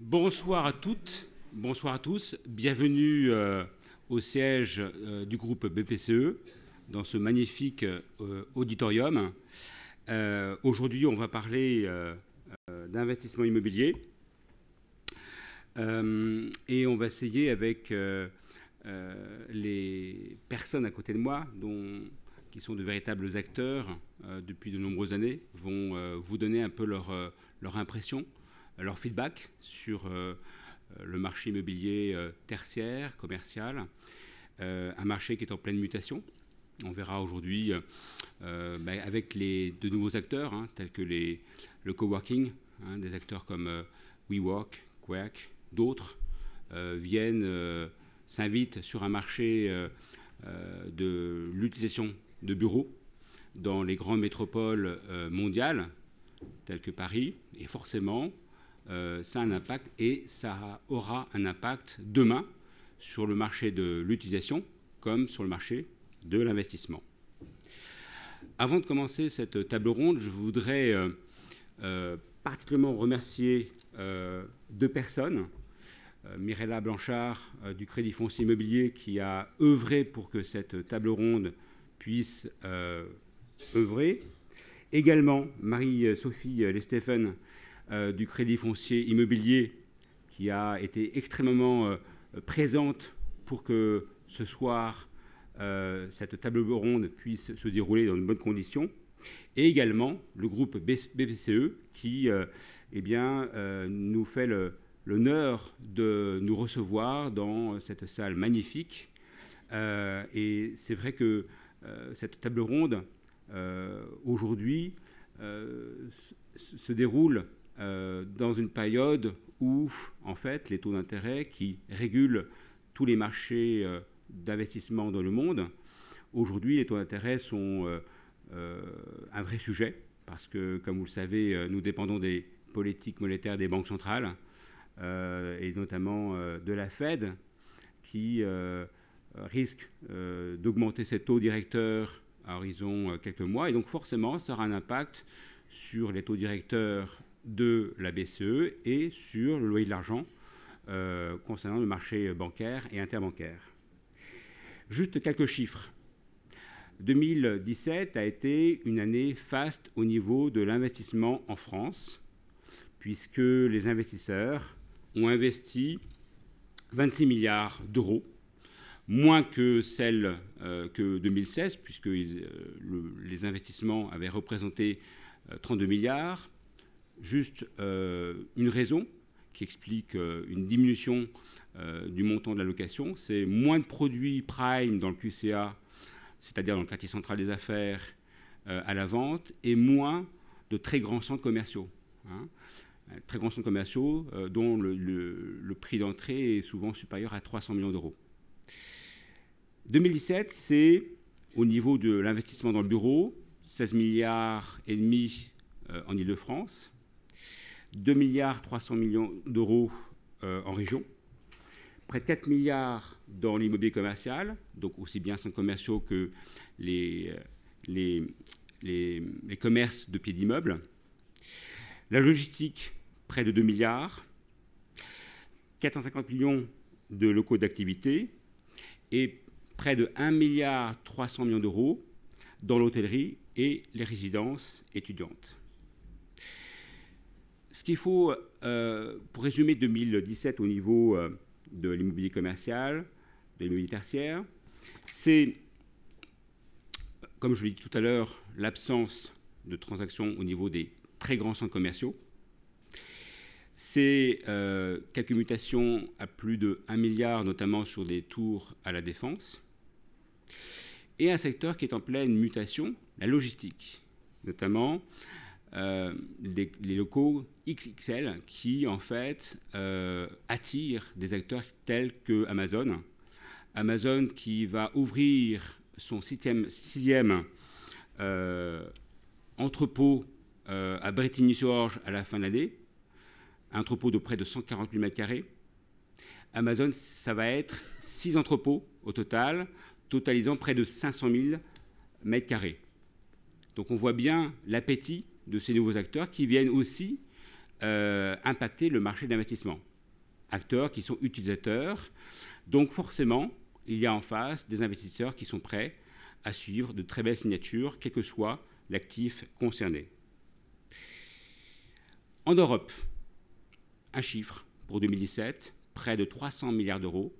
Bonsoir à toutes, bonsoir à tous. Bienvenue euh, au siège euh, du groupe BPCE dans ce magnifique euh, auditorium. Aujourd'hui, on va parler d'investissement immobilier et on va essayer avec les personnes à côté de moi, qui sont de véritables acteurs depuis de nombreuses années, vont vous donner un peu leur impression leur feedback sur euh, le marché immobilier euh, tertiaire, commercial, euh, un marché qui est en pleine mutation. On verra aujourd'hui ben, avec les, de nouveaux acteurs, hein, tels que les, le coworking, hein, des acteurs comme WeWork, Quack, d'autres, viennent, s'invitent sur un marché de l'utilisation de bureaux dans les grandes métropoles mondiales, telles que Paris, et forcément, ça a un impact et ça aura un impact demain sur le marché de l'utilisation comme sur le marché de l'investissement. Avant de commencer cette table ronde, je voudrais euh, euh, particulièrement remercier deux personnes. Mirella Blanchard du Crédit Foncier Immobilier qui a œuvré pour que cette table ronde puisse œuvrer. Également Marie-Sophie Lestephen euh, du crédit foncier immobilier qui a été extrêmement euh, présente pour que ce soir, euh, cette table ronde puisse se dérouler dans de bonnes conditions. Et également le groupe BPCE qui eh bien, nous fait l'honneur de nous recevoir dans cette salle magnifique. et c'est vrai que cette table ronde, aujourd'hui, se déroule euh, dans une période où, en fait, les taux d'intérêt qui régulent tous les marchés euh, d'investissement dans le monde, aujourd'hui, les taux d'intérêt sont euh, un vrai sujet, parce que, comme vous le savez, nous dépendons des politiques monétaires des banques centrales, et notamment de la Fed, qui risque d'augmenter ses taux directeurs à horizon quelques mois. Et donc forcément, ça aura un impact sur les taux directeurs de la BCE et sur le loyer de l'argent euh, concernant le marché bancaire et interbancaire. Juste quelques chiffres. 2017 a été une année faste au niveau de l'investissement en France, puisque les investisseurs ont investi 26 milliards d'euros, moins que celle euh, que 2016, puisque euh, les investissements avaient représenté 32 milliards juste euh, une raison qui explique euh, une diminution euh, du montant de la location, c'est moins de produits prime dans le QCA, c'est-à-dire dans le quartier central des affaires, à la vente, et moins de très grands centres commerciaux. Hein. Très grands centres commerciaux dont le, le prix d'entrée est souvent supérieur à 300 millions d'euros. 2017, c'est au niveau de l'investissement dans le bureau, 16 milliards et demi en Ile-de-France, 2 milliards 300 millions d'euros euh, en région, près de 4 milliards dans l'immobilier commercial, donc aussi bien centres commerciaux que les, euh, commerces de pieds d'immeubles. La logistique, près de 2 milliards, 450 millions de locaux d'activité et près de 1 milliard 300 millions d'euros dans l'hôtellerie et les résidences étudiantes. Ce qu'il faut, euh, pour résumer 2017 au niveau euh, de l'immobilier commercial, de l'immobilier tertiaire, c'est, comme je l'ai dit tout à l'heure, l'absence de transactions au niveau des très grands centres commerciaux. C'est euh, quelques mutations à plus de 1 milliard, notamment sur des tours à la défense. Et un secteur qui est en pleine mutation, la logistique, notamment euh, les, locaux XXL qui, en fait, euh, attirent des acteurs tels que Amazon. Amazon qui va ouvrir son sixième, euh, entrepôt à Bretigny-sur-Orge à la fin de l'année, un entrepôt de près de 140 000 m2. Amazon, ça va être six entrepôts au total, totalisant près de 500 000 m2. Donc on voit bien l'appétit de ces nouveaux acteurs qui viennent aussi euh, impacter le marché d'investissement. acteurs qui sont utilisateurs. Donc forcément, il y a en face des investisseurs qui sont prêts à suivre de très belles signatures, quel que soit l'actif concerné. En Europe, un chiffre pour 2017, près de 300 milliards d'euros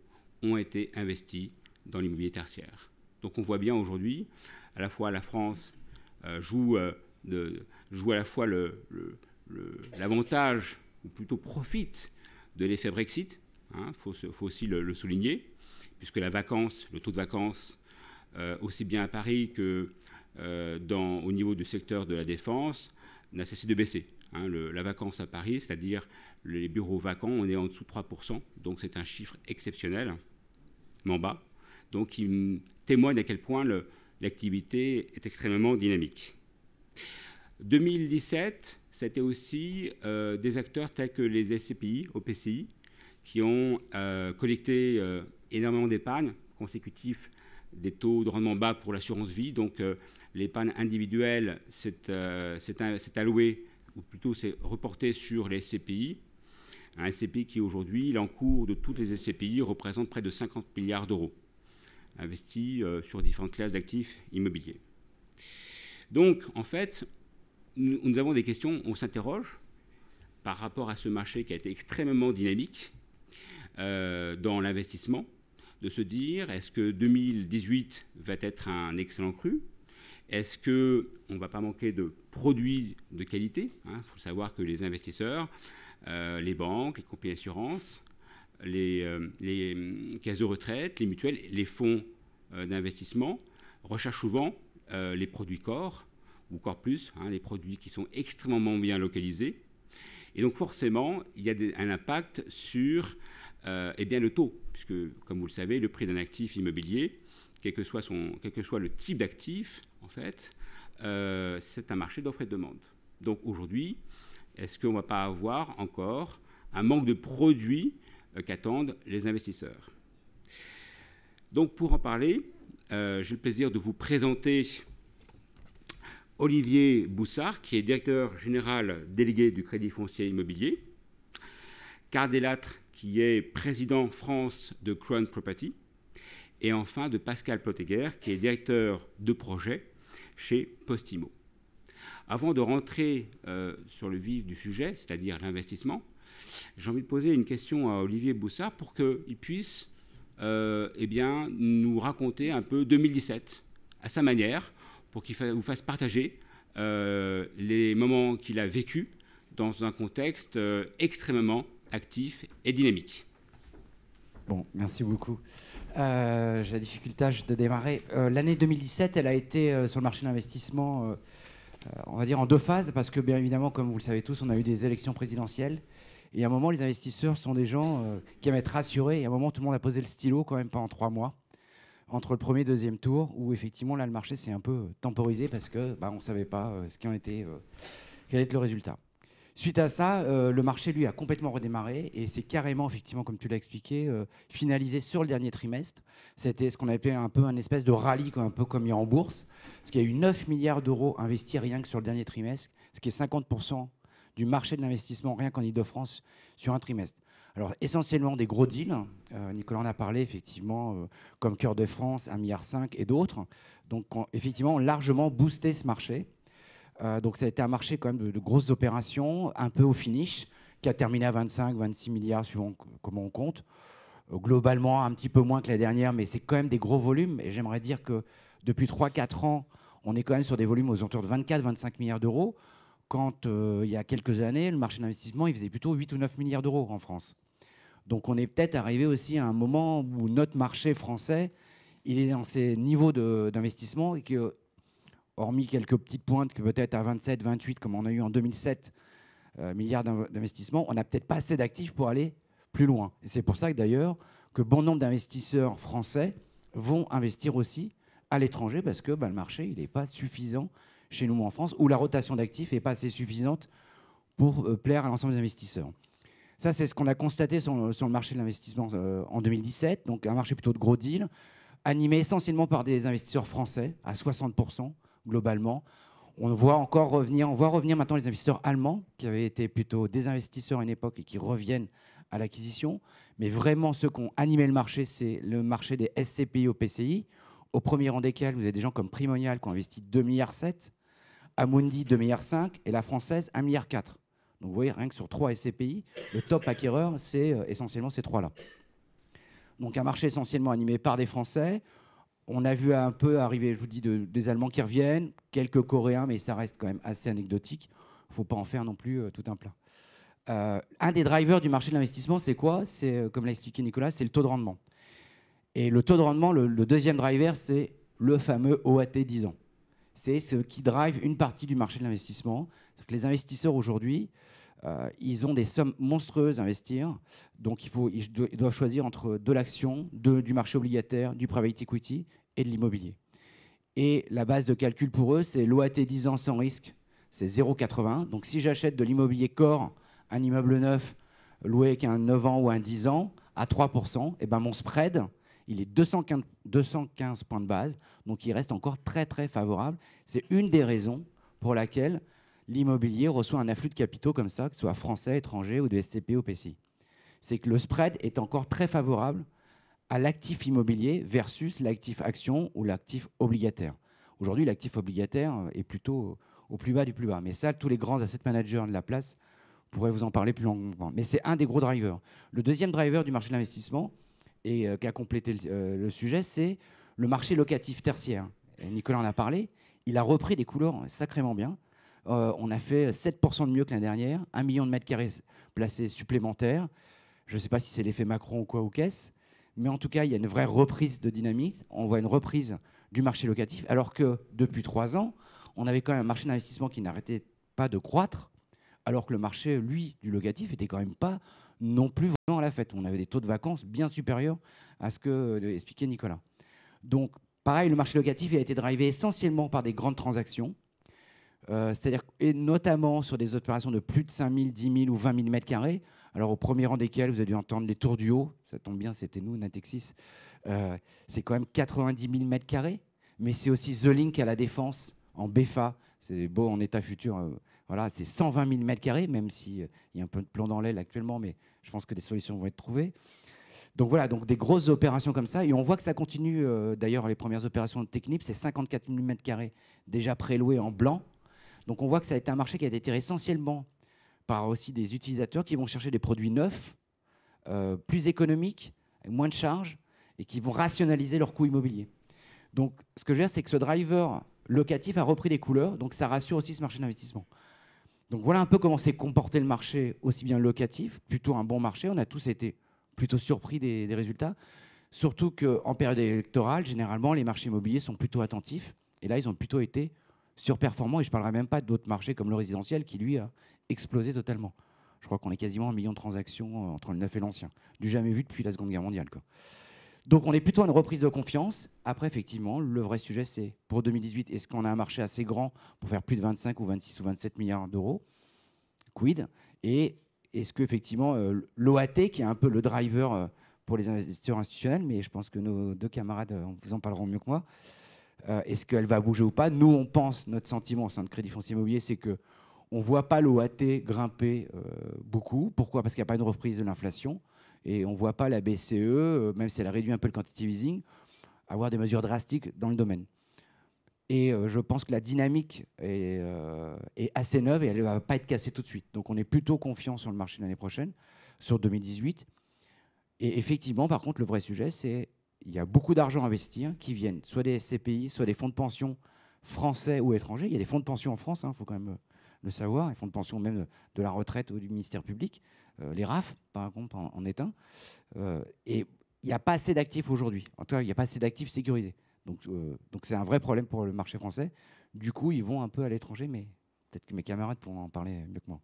ont été investis dans l'immobilier tertiaire. Donc on voit bien aujourd'hui, à la fois la France euh, joue, euh, joue, à la fois l'avantage, ou plutôt profite de l'effet Brexit, il hein, faut, aussi le, souligner, puisque la vacance, le taux de vacances, euh, aussi bien à Paris que dans, au niveau du secteur de la défense, n'a cessé de baisser. Hein. la vacance à Paris, c'est-à-dire les bureaux vacants, on est en dessous de 3%, donc c'est un chiffre exceptionnel, mais en bas, donc qui témoigne à quel point l'activité est extrêmement dynamique. 2017, c'était aussi euh, des acteurs tels que les SCPI, OPCI, qui ont euh, collecté euh, énormément d'épargne consécutif des taux de rendement bas pour l'assurance vie. Donc l'épargne individuelle s'est allouée, ou plutôt s'est reportée sur les SCPI. Un SCPI qui aujourd'hui, l'encours de toutes les SCPI représente près de 50 milliards d'euros investis sur différentes classes d'actifs immobiliers. Donc, en fait, nous, avons des questions, on s'interroge par rapport à ce marché qui a été extrêmement dynamique euh, dans l'investissement, de se dire est-ce que 2018 va être un excellent cru? Est-ce qu'on ne va pas manquer de produits de qualité? Il hein? faut savoir que les investisseurs, euh, les banques, les compagnies d'assurance, les, euh, les, caisses de retraite, les mutuelles, les fonds d'investissement recherchent souvent les produits corps encore plus, hein, les produits qui sont extrêmement bien localisés. Et donc forcément, il y a un impact sur euh, eh bien, le taux, puisque comme vous le savez, le prix d'un actif immobilier, quel que soit, son, quel que soit le type d'actif, en fait, euh, c'est un marché d'offres et de demande. Donc aujourd'hui, est-ce qu'on ne va pas avoir encore un manque de produits euh, qu'attendent les investisseurs? Donc pour en parler, j'ai le plaisir de vous présenter Olivier Boussard, qui est directeur général délégué du Crédit foncier immobilier, Cardelâtre, qui est président France de Crown Property, et enfin de Pascal Ploteguer, qui est directeur de projet chez Postimo. Avant de rentrer euh, sur le vif du sujet, c'est-à-dire l'investissement, j'ai envie de poser une question à Olivier Boussard pour qu'il puisse euh, eh nous raconter un peu 2017 à sa manière, pour qu'il vous fasse partager euh, les moments qu'il a vécus dans un contexte euh, extrêmement actif et dynamique. Bon, merci beaucoup. Euh, j'ai la difficulté de démarrer. L'année 2017, elle a été sur le marché d'investissement, on va dire en deux phases, parce que bien évidemment, comme vous le savez tous, on a eu des élections présidentielles. Et à un moment, les investisseurs sont des gens qui aiment être rassurés. Et à un moment, tout le monde a posé le stylo quand même pendant trois mois entre le premier et deuxième tour, où effectivement là le marché s'est un peu temporisé parce que bah, on ne savait pas euh, ce qui en était, euh, quel le résultat. Suite à ça, euh, le marché lui a complètement redémarré et c'est carrément effectivement, comme tu l'as expliqué, finalisé sur le dernier trimestre. C'était ce qu'on appelait un peu un espèce de rallye, un peu comme il y a en bourse, parce qu'il y a eu 9 milliards d'euros investis rien que sur le dernier trimestre, ce qui est 50% du marché de l'investissement rien qu'en Ile-de-France sur un trimestre. Alors, essentiellement des gros deals. Euh, Nicolas en a parlé, effectivement, euh, comme Cœur de France, 1,5 milliard et d'autres. Donc, effectivement, largement boosté ce marché. Euh, donc, ça a été un marché quand même de, grosses opérations, un peu au finish, qui a terminé à 25, 26 milliards, suivant comment on compte. globalement, un petit peu moins que la dernière, mais c'est quand même des gros volumes. Et j'aimerais dire que depuis 3-4 ans, on est quand même sur des volumes aux alentours de 24-25 milliards d'euros quand il y a quelques années, le marché d'investissement, il faisait plutôt 8 ou 9 milliards d'euros en France. Donc on est peut-être arrivé aussi à un moment où notre marché français, il est dans ces niveaux d'investissement et que, hormis quelques petites pointes que peut-être à 27, 28, comme on a eu en 2007, euh, milliards d'investissements, on n'a peut-être pas assez d'actifs pour aller plus loin. Et c'est pour ça que d'ailleurs, que bon nombre d'investisseurs français vont investir aussi à l'étranger parce que bah, le marché, il n'est pas suffisant chez nous en France, où la rotation d'actifs n'est pas assez suffisante pour euh, plaire à l'ensemble des investisseurs. Ça, c'est ce qu'on a constaté sur, le marché de l'investissement euh, en 2017. Donc, un marché plutôt de gros deals, animé essentiellement par des investisseurs français, à 60% globalement. On voit encore revenir, on voit revenir maintenant les investisseurs allemands, qui avaient été plutôt des investisseurs à une époque et qui reviennent à l'acquisition. Mais vraiment, ceux qui ont animé le marché, c'est le marché des SCPI au PCI, au premier rang desquels vous avez des gens comme Primonial qui ont investi 2,7 milliards, Amundi 2,5 milliards et la française 1,4 milliard. Donc vous voyez, rien que sur trois SCPI, le top acquéreur, c'est euh, essentiellement ces trois-là. Donc un marché essentiellement animé par des Français. On a vu un peu arriver, je vous dis, des Allemands qui reviennent, quelques Coréens, mais ça reste quand même assez anecdotique. Il ne faut pas en faire non plus euh, tout un plat. Euh, un des drivers du marché de l'investissement, c'est quoi? C'est, comme l'a expliqué Nicolas, c'est le taux de rendement. Et le taux de rendement, le, deuxième driver, c'est le fameux OAT 10 ans. C'est ce qui drive une partie du marché de l'investissement. Les investisseurs aujourd'hui, euh, ils ont des sommes monstrueuses à investir. Donc ils doivent choisir entre de l'action, du marché obligataire, du private equity et de l'immobilier. Et la base de calcul pour eux, c'est l'OAT 10 ans sans risque, c'est 0,80. Donc si j'achète de l'immobilier corps un immeuble neuf loué avec un 9 ans ou un 10 ans à 3%, et eh ben mon spread, il est 215, 215 points de base, donc il reste encore très très favorable. C'est une des raisons pour laquelle l'immobilier reçoit un afflux de capitaux comme ça, que ce soit français, étranger ou de SCP ou PCI. C'est que le spread est encore très favorable à l'actif immobilier versus l'actif action ou l'actif obligataire. Aujourd'hui, l'actif obligataire est plutôt au plus bas du plus bas. Mais ça, tous les grands asset managers de la place pourrais vous en parler plus longuement. Mais c'est un des gros drivers. Le deuxième driver du marché de l'investissement, et euh, qui a complété euh, le, sujet, c'est le marché locatif tertiaire. Nicolas en a parlé. Il a repris des couleurs sacrément bien. Euh, on a fait 7% de mieux que l'année dernière, un million de mètres carrés placés supplémentaires. Je ne sais pas si c'est l'effet Macron ou quoi ou qu'est-ce, mais en tout cas, il y a une vraie reprise de dynamique. On voit une reprise du marché locatif, alors que depuis trois ans, on avait quand même un marché d'investissement qui n'arrêtait pas de croître alors que le marché, lui, du locatif, était quand même pas non plus vraiment à la fête. On avait des taux de vacances bien supérieurs à ce que euh, expliquait Nicolas. Donc, pareil, le marché locatif a été drivé essentiellement par des grandes transactions, euh, c'est-à-dire et notamment sur des opérations de plus de 5 000, 10 000 ou 20 000 mètres carrés. Alors, au premier rang desquels, vous avez dû entendre les tours du haut, ça tombe bien, c'était nous, Natexis. Euh, c'est quand même 90 000 mètres carrés, mais c'est aussi The Link à la Défense, en BFA, c'est beau en état futur. Euh, voilà, c'est 120 000 mètres carrés, même s'il y a un peu de plomb dans l'aile actuellement, mais je pense que des solutions vont être trouvées. Donc voilà, donc des grosses opérations comme ça. Et on voit que ça continue. Euh, d'ailleurs, les premières opérations de Technip, c'est 54 000 mètres carrés déjà préloués en blanc. Donc on voit que ça a été un marché qui a été tiré essentiellement par aussi des utilisateurs qui vont chercher des produits neufs, euh, plus économiques, avec moins de charges, et qui vont rationaliser leurs coûts immobiliers. Donc ce que je veux dire, c'est que ce driver locatif a repris des couleurs, donc ça rassure aussi ce marché d'investissement. Donc voilà un peu comment s'est comporté le marché, aussi bien locatif, plutôt un bon marché. On a tous été plutôt surpris des, résultats. Surtout qu'en période électorale, généralement, les marchés immobiliers sont plutôt attentifs. Et là, ils ont plutôt été surperformants. Et je ne parlerai même pas d'autres marchés comme le résidentiel qui, lui, a explosé totalement. Je crois qu'on est quasiment un million de transactions entre le neuf et l'ancien. Du jamais vu depuis la Seconde Guerre mondiale. Donc on est plutôt à une reprise de confiance. Après, effectivement, le vrai sujet, c'est pour 2018, est-ce qu'on a un marché assez grand pour faire plus de 25 ou 26 ou 27 milliards d'euros? Quid? Et est-ce qu'effectivement, euh, l'OAT, qui est un peu le driver euh, pour les investisseurs institutionnels, mais je pense que nos deux camarades euh, vous en parleront mieux que moi, est-ce qu'elle va bouger ou pas? Nous, on pense, notre sentiment au sein de Crédit Foncier Immobilier, c'est que on ne voit pas l'OAT grimper beaucoup. Pourquoi? Parce qu'il n'y a pas une reprise de l'inflation. Et on ne voit pas la BCE, euh, même si elle a réduit un peu le quantitative easing, avoir des mesures drastiques dans le domaine. Et euh, je pense que la dynamique euh, est, assez neuve et elle ne va pas être cassée tout de suite. Donc on est plutôt confiant sur le marché l'année prochaine, sur 2018. Et effectivement, par contre, le vrai sujet, c'est qu'il y a beaucoup d'argent à investir qui viennent soit des SCPI, soit des fonds de pension français ou étrangers. Il y a des fonds de pension en France, il hein, faut quand même le savoir, les fonds de pension même de la retraite ou du ministère public. Euh, les RAF, par exemple, en, est un. Euh, et il n'y a pas assez d'actifs aujourd'hui. En tout cas, il n'y a pas assez d'actifs sécurisés. Donc, euh, donc c'est un vrai problème pour le marché français. Du coup, ils vont un peu à l'étranger, mais peut-être que mes camarades pourront en parler mieux que moi.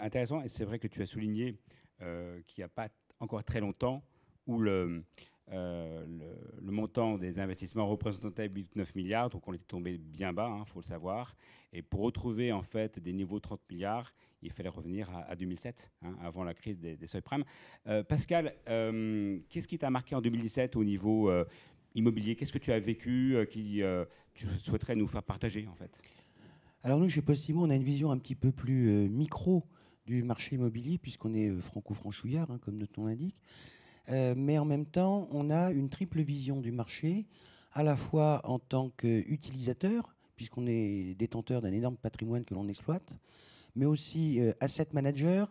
intéressant, et c'est vrai que tu as souligné qu'il n'y a pas encore très longtemps où le, le, montant des investissements représentait 8-9 milliards, donc on était tombé bien bas, il hein, faut le savoir. Et pour retrouver en fait des niveaux de 30 milliards, il fallait revenir à, 2007, hein, avant la crise des, des subprimes. Euh, Pascal, euh, qu'est-ce qui t'a marqué en 2017 au niveau euh, immobilier? Qu'est-ce que tu as vécu qui tu souhaiterais nous faire partager en fait? Alors nous, chez Postimo, on a une vision un petit peu plus micro du marché immobilier, puisqu'on est franco-franchouillard, hein, comme notre nom l'indique. Mais en même temps, on a une triple vision du marché, à la fois en tant qu'utilisateur, puisqu'on est détenteur d'un énorme patrimoine que l'on exploite, mais aussi asset manager,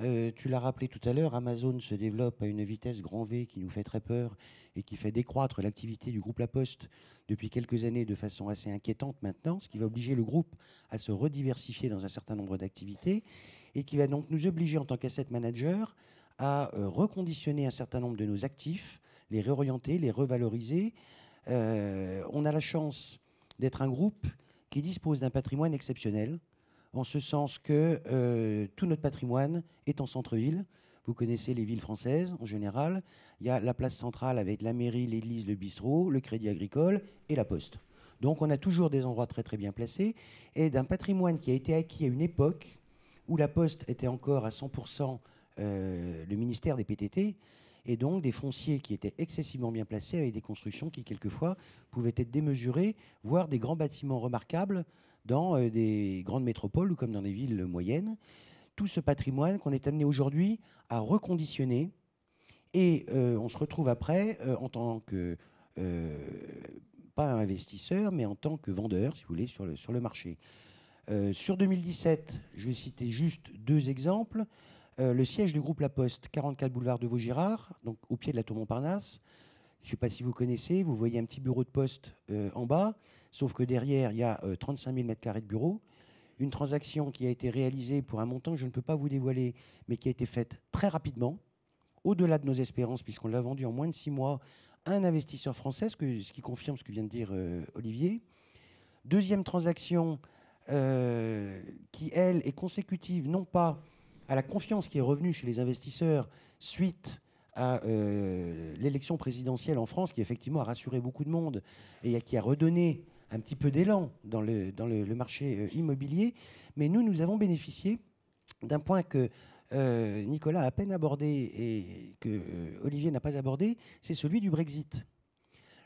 euh, tu l'as rappelé tout à l'heure, Amazon se développe à une vitesse grand V qui nous fait très peur et qui fait décroître l'activité du groupe La Poste depuis quelques années de façon assez inquiétante maintenant, ce qui va obliger le groupe à se rediversifier dans un certain nombre d'activités et qui va donc nous obliger en tant qu'asset manager à euh, reconditionner un certain nombre de nos actifs, les réorienter, les revaloriser. Euh, on a la chance d'être un groupe qui dispose d'un patrimoine exceptionnel en ce sens que euh, tout notre patrimoine est en centre-ville. Vous connaissez les villes françaises en général. Il y a la place centrale avec la mairie, l'église, le bistrot, le crédit agricole et la poste. Donc on a toujours des endroits très très bien placés et d'un patrimoine qui a été acquis à une époque où la poste était encore à 100% euh, le ministère des PTT et donc des fonciers qui étaient excessivement bien placés avec des constructions qui quelquefois pouvaient être démesurées, voire des grands bâtiments remarquables dans euh, des grandes métropoles ou comme dans des villes moyennes. Tout ce patrimoine qu'on est amené aujourd'hui à reconditionner. Et euh, on se retrouve après en tant que, pas investisseur, mais en tant que vendeur, si vous voulez, sur le, sur le marché. sur 2017, je vais citer juste deux exemples. Le siège du groupe La Poste, 44 boulevard de Vaugirard, donc au pied de la tour Montparnasse. Je ne sais pas si vous connaissez, vous voyez un petit bureau de poste en bas. Sauf que derrière, il y a 35 000 m2 de bureaux. Une transaction qui a été réalisée pour un montant que je ne peux pas vous dévoiler, mais qui a été faite très rapidement, au-delà de nos espérances, puisqu'on l'a vendu en moins de six mois à un investisseur français, ce, qui confirme ce que vient de dire euh, Olivier. Deuxième transaction euh, qui, elle, est consécutive non pas à la confiance qui est revenue chez les investisseurs suite à euh, l'élection présidentielle en France, qui effectivement a rassuré beaucoup de monde et qui a redonné un petit peu d'élan dans le, marché euh, immobilier. Mais nous, nous avons bénéficié d'un point que euh, Nicolas a à peine abordé et que Olivier n'a pas abordé, c'est celui du Brexit.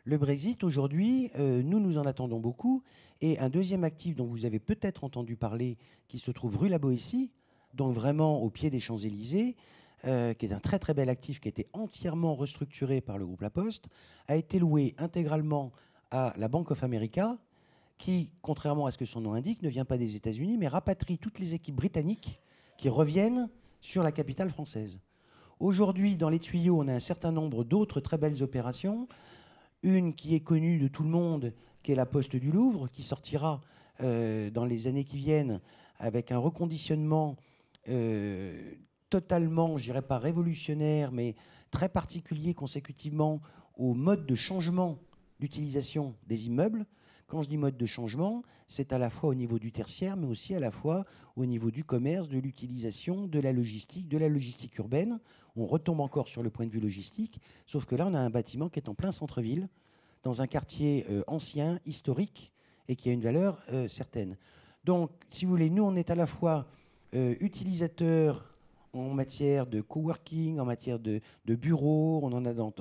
Le Brexit, aujourd'hui, nous nous en attendons beaucoup. Et un deuxième actif dont vous avez peut-être entendu parler, qui se trouve rue La Boétie, donc vraiment au pied des Champs-Élysées, qui est un très très bel actif qui a été entièrement restructuré par le groupe La Poste, a été loué intégralement à la Bank of America, qui, contrairement à ce que son nom indique, ne vient pas des États-Unis, mais rapatrie toutes les équipes britanniques qui reviennent sur la capitale française. Aujourd'hui, dans les tuyaux, on a un certain nombre d'autres très belles opérations. Une qui est connue de tout le monde, qui est la Poste du Louvre, qui sortira euh, dans les années qui viennent avec un reconditionnement euh, totalement, je dirais pas révolutionnaire, mais très particulier consécutivement au mode de changement d'utilisation des immeubles. Quand je dis mode de changement, c'est à la fois au niveau du tertiaire, mais aussi à la fois au niveau du commerce, de l'utilisation, de la logistique, de la logistique urbaine. On retombe encore sur le point de vue logistique, sauf que là, on a un bâtiment qui est en plein centre-ville, dans un quartier euh, ancien, historique, et qui a une valeur euh, certaine. Donc, si vous voulez, nous, on est à la fois utilisateurs en matière de coworking, en matière de, bureaux, on en a dans,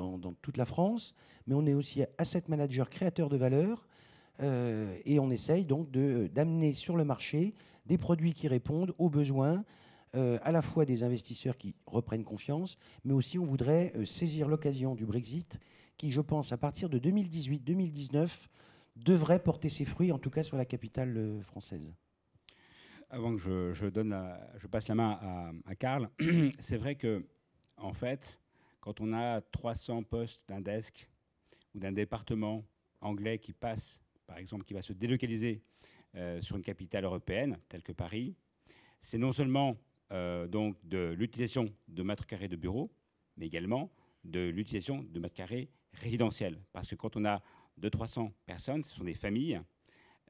toute la France, mais on est aussi asset manager créateur de valeur, euh, et on essaye donc d'amener sur le marché des produits qui répondent aux besoins euh, à la fois des investisseurs qui reprennent confiance, mais aussi on voudrait euh, saisir l'occasion du Brexit, qui, je pense, à partir de 2018-2019, devrait porter ses fruits, en tout cas sur la capitale française avant que je, passe la main à, Karl, c'est vrai que, en fait, quand on a 300 postes d'un desk ou d'un département anglais qui passe, par exemple, qui va se délocaliser euh, sur une capitale européenne, telle que Paris, c'est non seulement euh, donc de l'utilisation de mètres carrés de bureaux, mais également de l'utilisation de mètres carrés résidentiels. Parce que quand on a 200-300 personnes, ce sont des familles,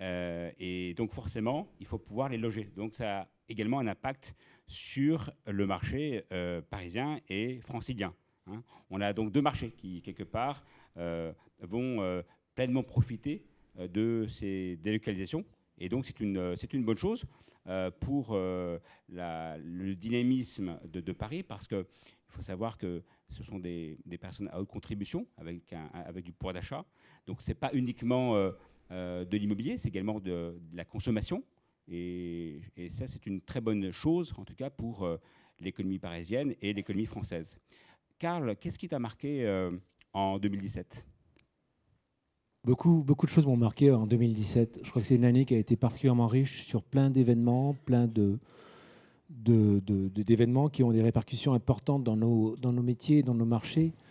euh, et donc forcément, il faut pouvoir les loger. Donc ça a également un impact sur le marché euh, parisien et francilien. Hein. On a donc deux marchés qui, quelque part, euh, vont pleinement profiter de ces délocalisations. Et donc c'est une, c'est une bonne chose pour le dynamisme de, Paris parce qu'il faut savoir que ce sont des, personnes à haute contribution avec, avec du pouvoir d'achat. Donc ce n'est pas uniquement de l'immobilier, c'est également de, la consommation. Et, ça, c'est une très bonne chose, en tout cas pour l'économie parisienne et l'économie française. Karl, qu'est-ce qui t'a marqué en 2017 Beaucoup, beaucoup de choses m'ont marqué en 2017. Je crois que c'est une année qui a été particulièrement riche sur plein d'événements, plein de, d'événements qui ont des répercussions importantes dans nos, dans nos métiers, dans nos marchés, euh,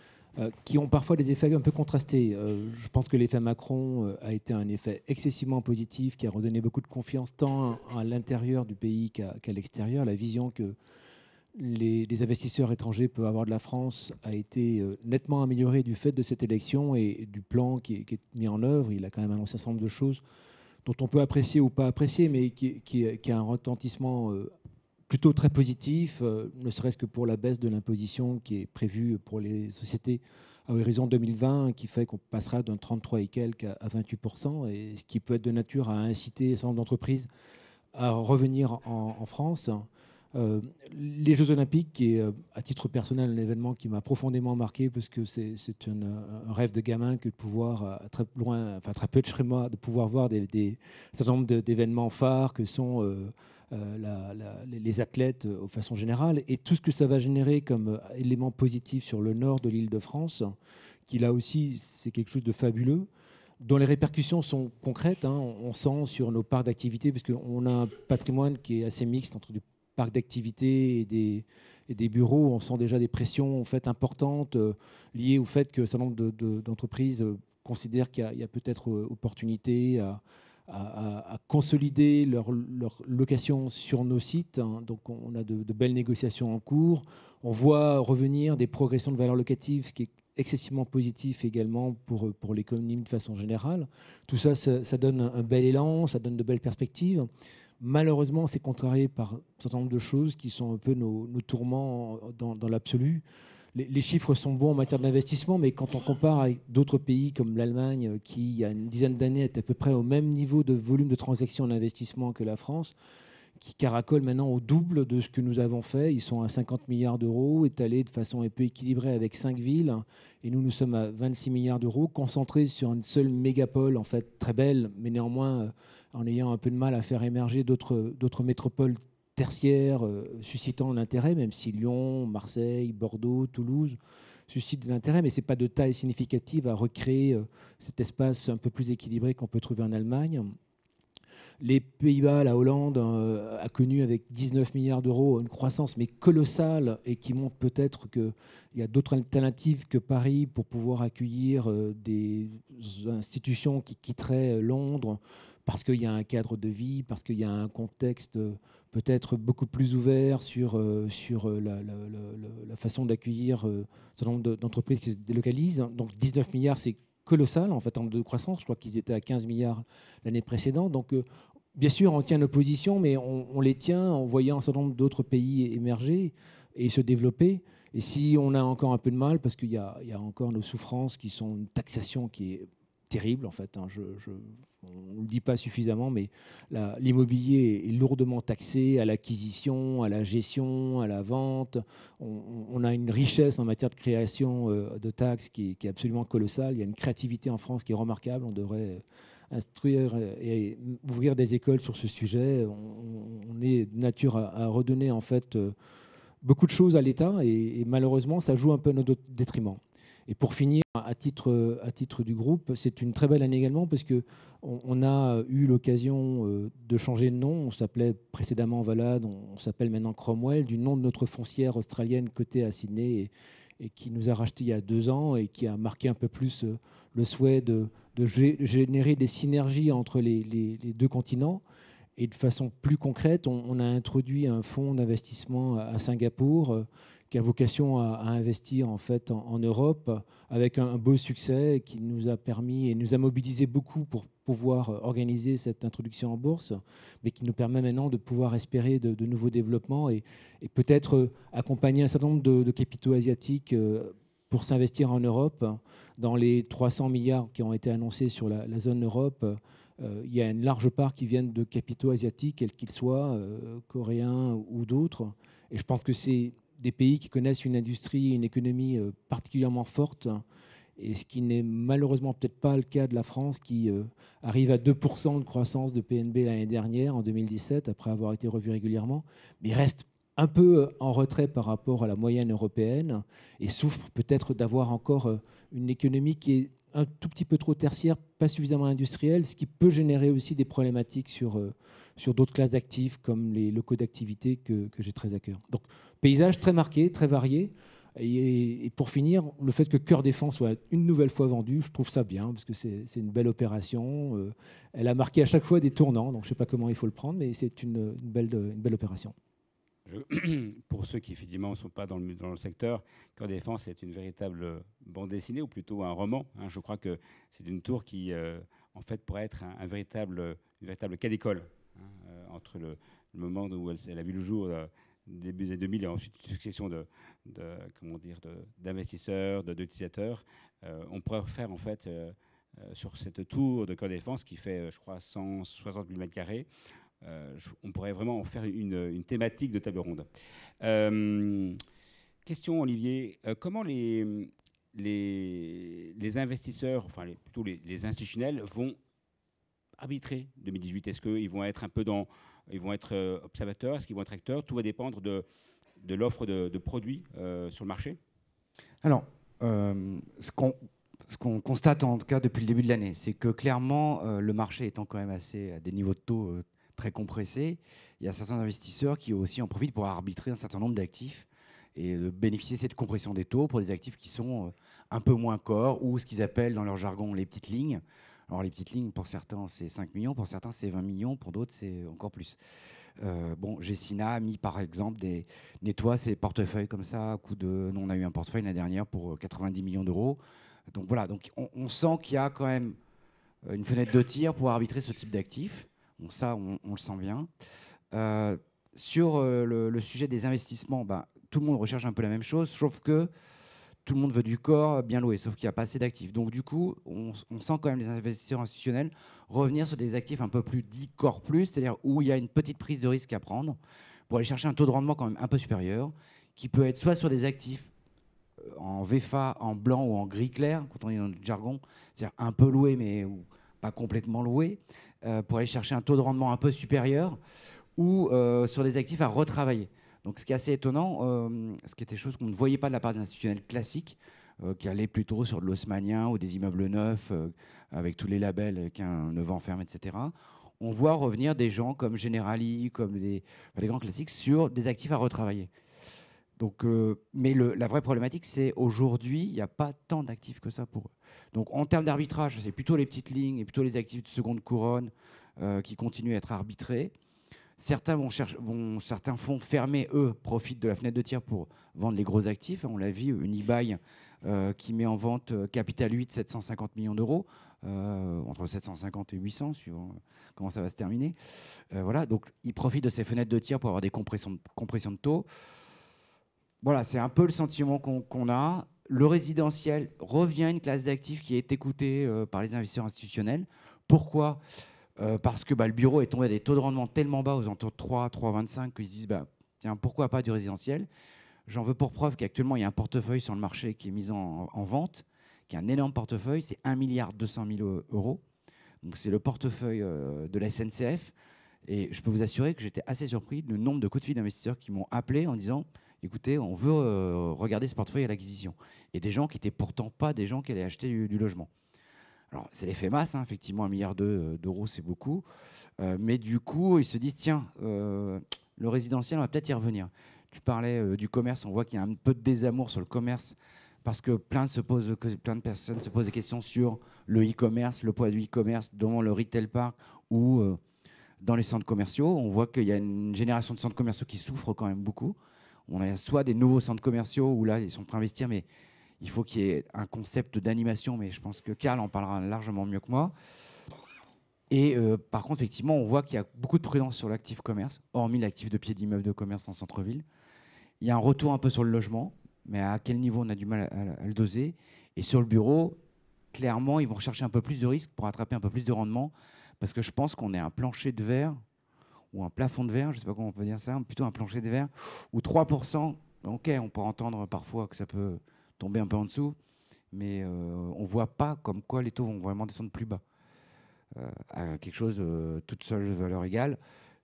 qui ont parfois des effets un peu contrastés. Euh, je pense que l'effet Macron euh, a été un effet excessivement positif, qui a redonné beaucoup de confiance tant à l'intérieur du pays qu'à l'extérieur. La vision que les, investisseurs étrangers peuvent avoir de la France a été euh, nettement améliorée du fait de cette élection et, du plan qui est, mis en œuvre. Il a quand même annoncé un certain nombre de choses dont on peut apprécier ou pas apprécier, mais qui, a un retentissement euh, plutôt très positif, euh, ne serait-ce que pour la baisse de l'imposition qui est prévue pour les sociétés à horizon 2020, qui fait qu'on passera d'un 33 et quelques à 28%, et ce qui peut être de nature à inciter certain d'entreprises à revenir en, France. Euh, les Jeux Olympiques, qui est euh, à titre personnel un événement qui m'a profondément marqué, parce que c'est un, rêve de gamin que de pouvoir, très loin, enfin très peu de chez moi, de pouvoir voir des, des un certain nombre d'événements phares que sont les athlètes de façon générale, et tout ce que ça va générer comme élément positif sur le nord de l'île de France, qui là aussi c'est quelque chose de fabuleux dont les répercussions sont concrètes. Hein. on sent sur nos parts d'activité, parce qu'on a un patrimoine qui est assez mixte entre du parcs d'activité et des, bureaux, on sent déjà des pressions en fait, importantes euh, liées au fait que certain nombre d'entreprises euh, considèrent qu'il y a, peut-être euh, opportunité à, à, consolider leur, leur, location sur nos sites. Hein. Donc on a de, belles négociations en cours. On voit revenir des progressions de valeur locative, ce qui est excessivement positif également pour, pour l'économie de façon générale. Tout ça, ça, donne un bel élan, ça donne de belles perspectives. Malheureusement, c'est contrarié par un certain nombre de choses qui sont un peu nos, tourments dans, l'absolu. Les, chiffres sont bons en matière d'investissement, mais quand on compare avec d'autres pays comme l'Allemagne, qui il y a une dizaine d'années était à peu près au même niveau de volume de transactions d'investissement que la France, qui caracole maintenant au double de ce que nous avons fait. Ils sont à 50 milliards d'euros, étalés de façon un peu équilibrée avec cinq villes. Et nous, nous sommes à 26 milliards d'euros, concentrés sur une seule mégapole, en fait très belle, mais néanmoins en ayant un peu de mal à faire émerger d'autres métropoles tertiaires euh, suscitant l'intérêt, même si Lyon, Marseille, Bordeaux, Toulouse suscitent de l'intérêt, mais ce n'est pas de taille significative à recréer euh, cet espace un peu plus équilibré qu'on peut trouver en Allemagne. Les Pays-Bas, la Hollande euh, a connu avec 19 milliards d'euros une croissance mais colossale et qui montre peut-être qu'il y a d'autres alternatives que Paris pour pouvoir accueillir des institutions qui quitteraient Londres parce qu'il y a un cadre de vie, parce qu'il y a un contexte euh, peut-être beaucoup plus ouvert sur, euh, sur euh, la, façon d'accueillir un certain nombre d'entreprises qui se délocalisent. Donc 19 milliards, c'est colossal en fait en termes de croissance. Je crois qu'ils étaient à 15 milliards l'année précédente. Donc bien sûr, on tient nos positions, mais on, les tient en voyant un certain nombre d'autres pays émerger et se développer. Et si on a encore un peu de mal, parce qu'il y, y, a encore nos souffrances qui sont une taxation qui est terrible en fait. Hein. Je, on ne le dit pas suffisamment, mais l'immobilier est lourdement taxé à l'acquisition, à la gestion, à la vente. On, a une richesse en matière de création euh, de taxes qui est, absolument colossale. Il y a une créativité en France qui est remarquable. On devrait instruire et ouvrir des écoles sur ce sujet. On, est de nature à, redonner en fait euh, beaucoup de choses à l'État et, et malheureusement ça joue un peu à notre détriment. Et pour finir, à titre, du groupe, c'est une très belle année également parce qu'on on a eu l'occasion euh, de changer de nom. On s'appelait précédemment Valade, on, s'appelle maintenant Cromwell, du nom de notre foncière australienne cotée à Sydney et, qui nous a racheté il y a deux ans et qui a marqué un peu plus euh, le souhait de, générer des synergies entre les, deux continents. Et de façon plus concrète, on, a introduit un fonds d'investissement à Singapour euh, qui a vocation à, investir en fait en, Europe avec un, beau succès qui nous a permis et nous a mobilisé beaucoup pour pouvoir organiser cette introduction en bourse, mais qui nous permet maintenant de pouvoir espérer de, nouveaux développements et, peut-être accompagner un certain nombre de, capitaux asiatiques euh, pour s'investir en Europe. Dans les 300 milliards qui ont été annoncés sur la, zone Europe, euh, il y a une large part qui viennent de capitaux asiatiques, quels qu'ils soient, euh, coréens ou d'autres. Et je pense que c'est des pays qui connaissent une industrie, une économie euh, particulièrement forte. Et ce qui n'est malheureusement peut-être pas le cas de la France qui euh, arrive à 2% de croissance de PNB l'année dernière, en 2017, après avoir été revu régulièrement, mais reste un peu euh, en retrait par rapport à la moyenne européenne et souffre peut-être d'avoir encore une économie qui est un tout petit peu trop tertiaire, pas suffisamment industrielle, ce qui peut générer aussi des problématiques sur, sur d'autres classes d'actifs comme les locaux d'activité que, j'ai très à cœur. Donc paysage très marqué, très varié. Et, pour finir, le fait que Cœur Défense soit une nouvelle fois vendu, je trouve ça bien, parce que c'est une belle opération. Euh, elle a marqué à chaque fois des tournants, donc je ne sais pas comment il faut le prendre, mais c'est une, belle, une belle opération. pour ceux qui effectivement ne sont pas dans le, dans le secteur, Cœur Défense est une véritable bande dessinée, ou plutôt un roman. Hein. Je crois que c'est une tour qui, euh, en fait, pourrait être un, véritable, une véritable cas d'école, hein, euh, entre le, moment où elle, a vu le jour début des années 2000 et ensuite une succession de, comment dire d'investisseurs, d'utilisateurs. Euh, on pourrait faire en fait euh, euh, sur cette tour de Cœur Défense qui fait, je crois, 160 000 m2, on pourrait vraiment en faire une, thématique de table ronde. question, Olivier, comment les, les, investisseurs, enfin plutôt les institutionnels, vont arbitrer 2018 Est-ce qu'ils vont être un peu dans ils vont être euh, observateurs, est-ce qu'ils vont être acteurs? Tout va dépendre de, l'offre de, produits euh, sur le marché. Alors, euh, ce qu'on constate en tout cas depuis le début de l'année, c'est que clairement, le marché étant quand même assez à des niveaux de taux très compressés, il y a certains investisseurs qui aussi en profitent pour arbitrer un certain nombre d'actifs et bénéficier de cette compression des taux pour des actifs qui sont un peu moins corps ou ce qu'ils appellent dans leur jargon les petites lignes. Alors les petites lignes, pour certains, c'est 5 millions, pour certains, c'est 20 millions, pour d'autres, c'est encore plus. Euh, bon, Gessina a mis par exemple des nettoie ses portefeuilles comme ça, à coup de. on a eu un portefeuille l'année dernière pour 90 euh, millions d'euros. Donc voilà, donc on, sent qu'il y a quand même euh, une fenêtre de tir pour arbitrer ce type d'actifs. Bon, ça, on, le sent bien. sur le, sujet des investissements, bah, tout le monde recherche un peu la même chose, sauf que tout le monde veut du corps bien loué, sauf qu'il n'y a pas assez d'actifs. Donc du coup, on, sent quand même les investisseurs institutionnels revenir sur des actifs un peu plus dits corps plus, c'est-à-dire où il y a une petite prise de risque à prendre pour aller chercher un taux de rendement quand même un peu supérieur, qui peut être soit sur des actifs euh, en VFA, en blanc ou en gris clair, quand on est dans le jargon, c'est-à-dire un peu loué mais pas complètement loué, euh, pour aller chercher un taux de rendement un peu supérieur, ou euh, sur des actifs à retravailler. Donc, ce qui est assez étonnant, euh, ce qui était chose qu'on ne voyait pas de la part des institutionnels classiques, euh, qui allaient plutôt sur de l'osmanien ou des immeubles neufs, euh, avec tous les labels, avec un 9 ans ferme, etc. On voit revenir des gens comme Generali, comme les, grands classiques, sur des actifs à retravailler. Donc, mais la vraie problématique, c'est aujourd'hui, il n'y a pas tant d'actifs que ça pour eux. Donc, en termes d'arbitrage, c'est plutôt les petites lignes et plutôt les actifs de seconde couronne qui continuent à être arbitrés. Certains, vont chercher, fonds fermés, eux, profitent de la fenêtre de tir pour vendre les gros actifs. On l'a vu, une eBay euh, qui met en vente euh, Capital 8, 750 millions d'euros, euh, entre 750 et 800, suivant comment ça va se terminer. voilà, donc ils profitent de ces fenêtres de tir pour avoir des compressions de, taux. Voilà, c'est un peu le sentiment qu'on a. Le résidentiel revient une classe d'actifs qui est écoutée par les investisseurs institutionnels. Pourquoi? Euh, parce que bah, le bureau est tombé à des taux de rendement tellement bas, aux alentours de 3, 3,25, qu'ils se disent bah, tiens, pourquoi pas du résidentiel? J'en veux pour preuve qu'actuellement, il y a un portefeuille sur le marché qui est mis en, vente, qui est un énorme portefeuille, c'est 1 milliard 200 000 euros. Donc c'est le portefeuille euh, de la SNCF. Et je peux vous assurer que j'étais assez surpris du nombre de coups de fil d'investisseurs qui m'ont appelé en disant écoutez, on veut euh, regarder ce portefeuille à l'acquisition. Et des gens qui n'étaient pourtant pas des gens qui allaient acheter du logement. Alors, c'est l'effet masse, hein, effectivement, un milliard euh, d'euros, c'est beaucoup. Euh, mais du coup, ils se disent, tiens, euh, le résidentiel, on va peut-être y revenir. Tu parlais du commerce, on voit qu'il y a un peu de désamour sur le commerce parce que plein, de personnes se posent des questions sur le e-commerce, le poids du e-commerce dans le retail park ou dans les centres commerciaux. On voit qu'il y a une génération de centres commerciaux qui souffrent quand même beaucoup. On a soit des nouveaux centres commerciaux où là, ils sont prêts à investir, mais il faut qu'il y ait un concept d'animation, mais je pense que Karl en parlera largement mieux que moi. Et euh, par contre, effectivement, on voit qu'il y a beaucoup de prudence sur l'actif commerce, hormis l'actif de pied d'immeuble de commerce en centre-ville. Il y a un retour un peu sur le logement, mais à quel niveau on a du mal à, le doser. Et sur le bureau, clairement, ils vont chercher un peu plus de risques pour attraper un peu plus de rendement, parce que je pense qu'on est un plancher de verre, ou un plafond de verre, je ne sais pas comment on peut dire ça, plutôt un plancher de verre, ou 3%, ok, on peut entendre parfois que ça peut tomber un peu en dessous. mais on ne voit pas comme quoi les taux vont vraiment descendre plus bas. à quelque chose, toute seule valeur égale,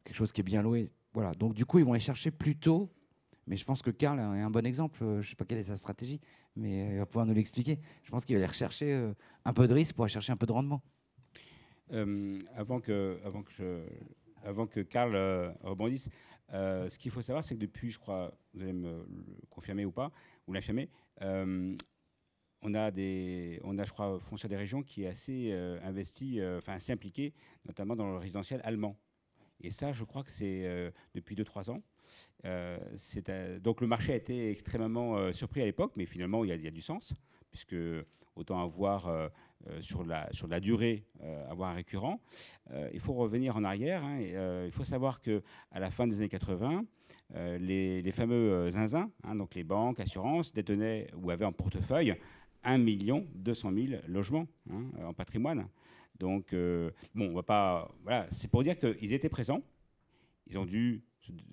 quelque chose qui est bien loué. Voilà. Donc du coup, ils vont aller chercher plus tôt mais je pense que Karl est un bon exemple. Je ne sais pas quelle est sa stratégie, mais il va pouvoir nous l'expliquer. Je pense qu'il va aller rechercher un peu de risque pour aller chercher un peu de rendement. avant, que, avant, que avant que Karl rebondisse, euh, ce qu'il faut savoir, c'est que depuis, je crois, vous allez me le confirmer ou pas, ou l'affirmer, euh, on a des, je crois, Foncière des régions qui est assez euh, investi, enfin assez impliqué, notamment dans le résidentiel allemand. Et ça, je crois que c'est depuis 2-3 ans. donc le marché a été extrêmement surpris à l'époque, mais finalement, il y, a, du sens, puisque autant avoir euh, euh, sur, la, sur la durée, euh, avoir un récurrent. il faut revenir en arrière. Hein, il faut savoir qu'à la fin des années 80, les, fameux zinzins, hein, donc les banques, assurances, détenaient ou avaient en portefeuille 1 200 000 logements hein, en patrimoine. Donc, bon, on va pas. Voilà, c'est pour dire qu'ils étaient présents. Ils ont dû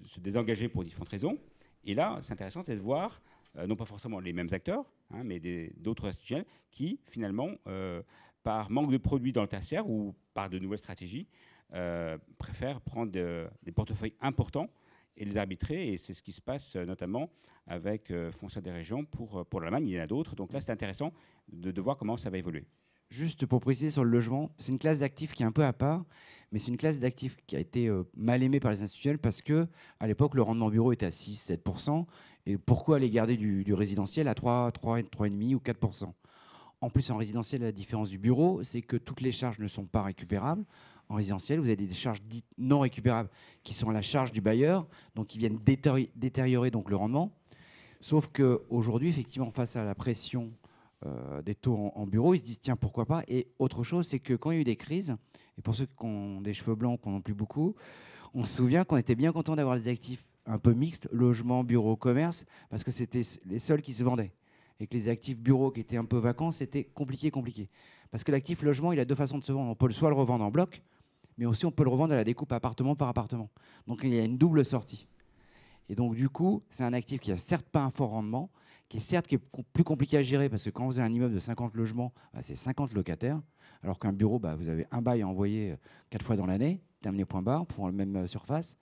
se, désengager pour différentes raisons. Et là, c'est intéressant, de voir euh, non pas forcément les mêmes acteurs, hein, mais d'autres institutionnels qui, finalement, euh, par manque de produits dans le tertiaire ou par de nouvelles stratégies, euh, préfèrent prendre des portefeuilles importants et les arbitrer. Et c'est ce qui se passe notamment avec Foncière des régions pour, pour l'Allemagne. Il y en a d'autres. Donc là, c'est intéressant de, de, voir comment ça va évoluer. Juste pour préciser sur le logement, c'est une classe d'actifs qui est un peu à part, mais c'est une classe d'actifs qui a été mal aimée par les institutionnels parce que à l'époque le rendement bureau était à 6-7% et pourquoi aller garder du, résidentiel à 3, 3, 3,5 ou 4% En plus, en résidentiel, la différence du bureau, c'est que toutes les charges ne sont pas récupérables. En résidentiel, vous avez des charges dites non récupérables qui sont à la charge du bailleur, donc qui viennent détériorer donc le rendement. Sauf qu'aujourd'hui, effectivement, face à la pression euh, des taux en, en, bureau, ils se disent tiens, pourquoi pas? Et autre chose, c'est que quand il y a eu des crises, et pour ceux qui ont des cheveux blancs, qui n'en plus beaucoup, on se souvient qu'on était bien content d'avoir des actifs un peu mixte, logement, bureau, commerce, parce que c'était les seuls qui se vendaient. Et que les actifs bureaux qui étaient un peu vacants, c'était compliqué, compliqué. Parce que l'actif logement, il a deux façons de se vendre. On peut soit le revendre en bloc, mais aussi on peut le revendre à la découpe appartement par appartement. Donc il y a une double sortie. Et donc du coup, c'est un actif qui a certes pas un fort rendement, qui est certes qui est plus compliqué à gérer, parce que quand vous avez un immeuble de 50 logements, bah, c'est 50 locataires, alors qu'un bureau, bah, vous avez un bail à envoyer euh, quatre fois dans l'année, terminé point barre, pour la même euh, surface.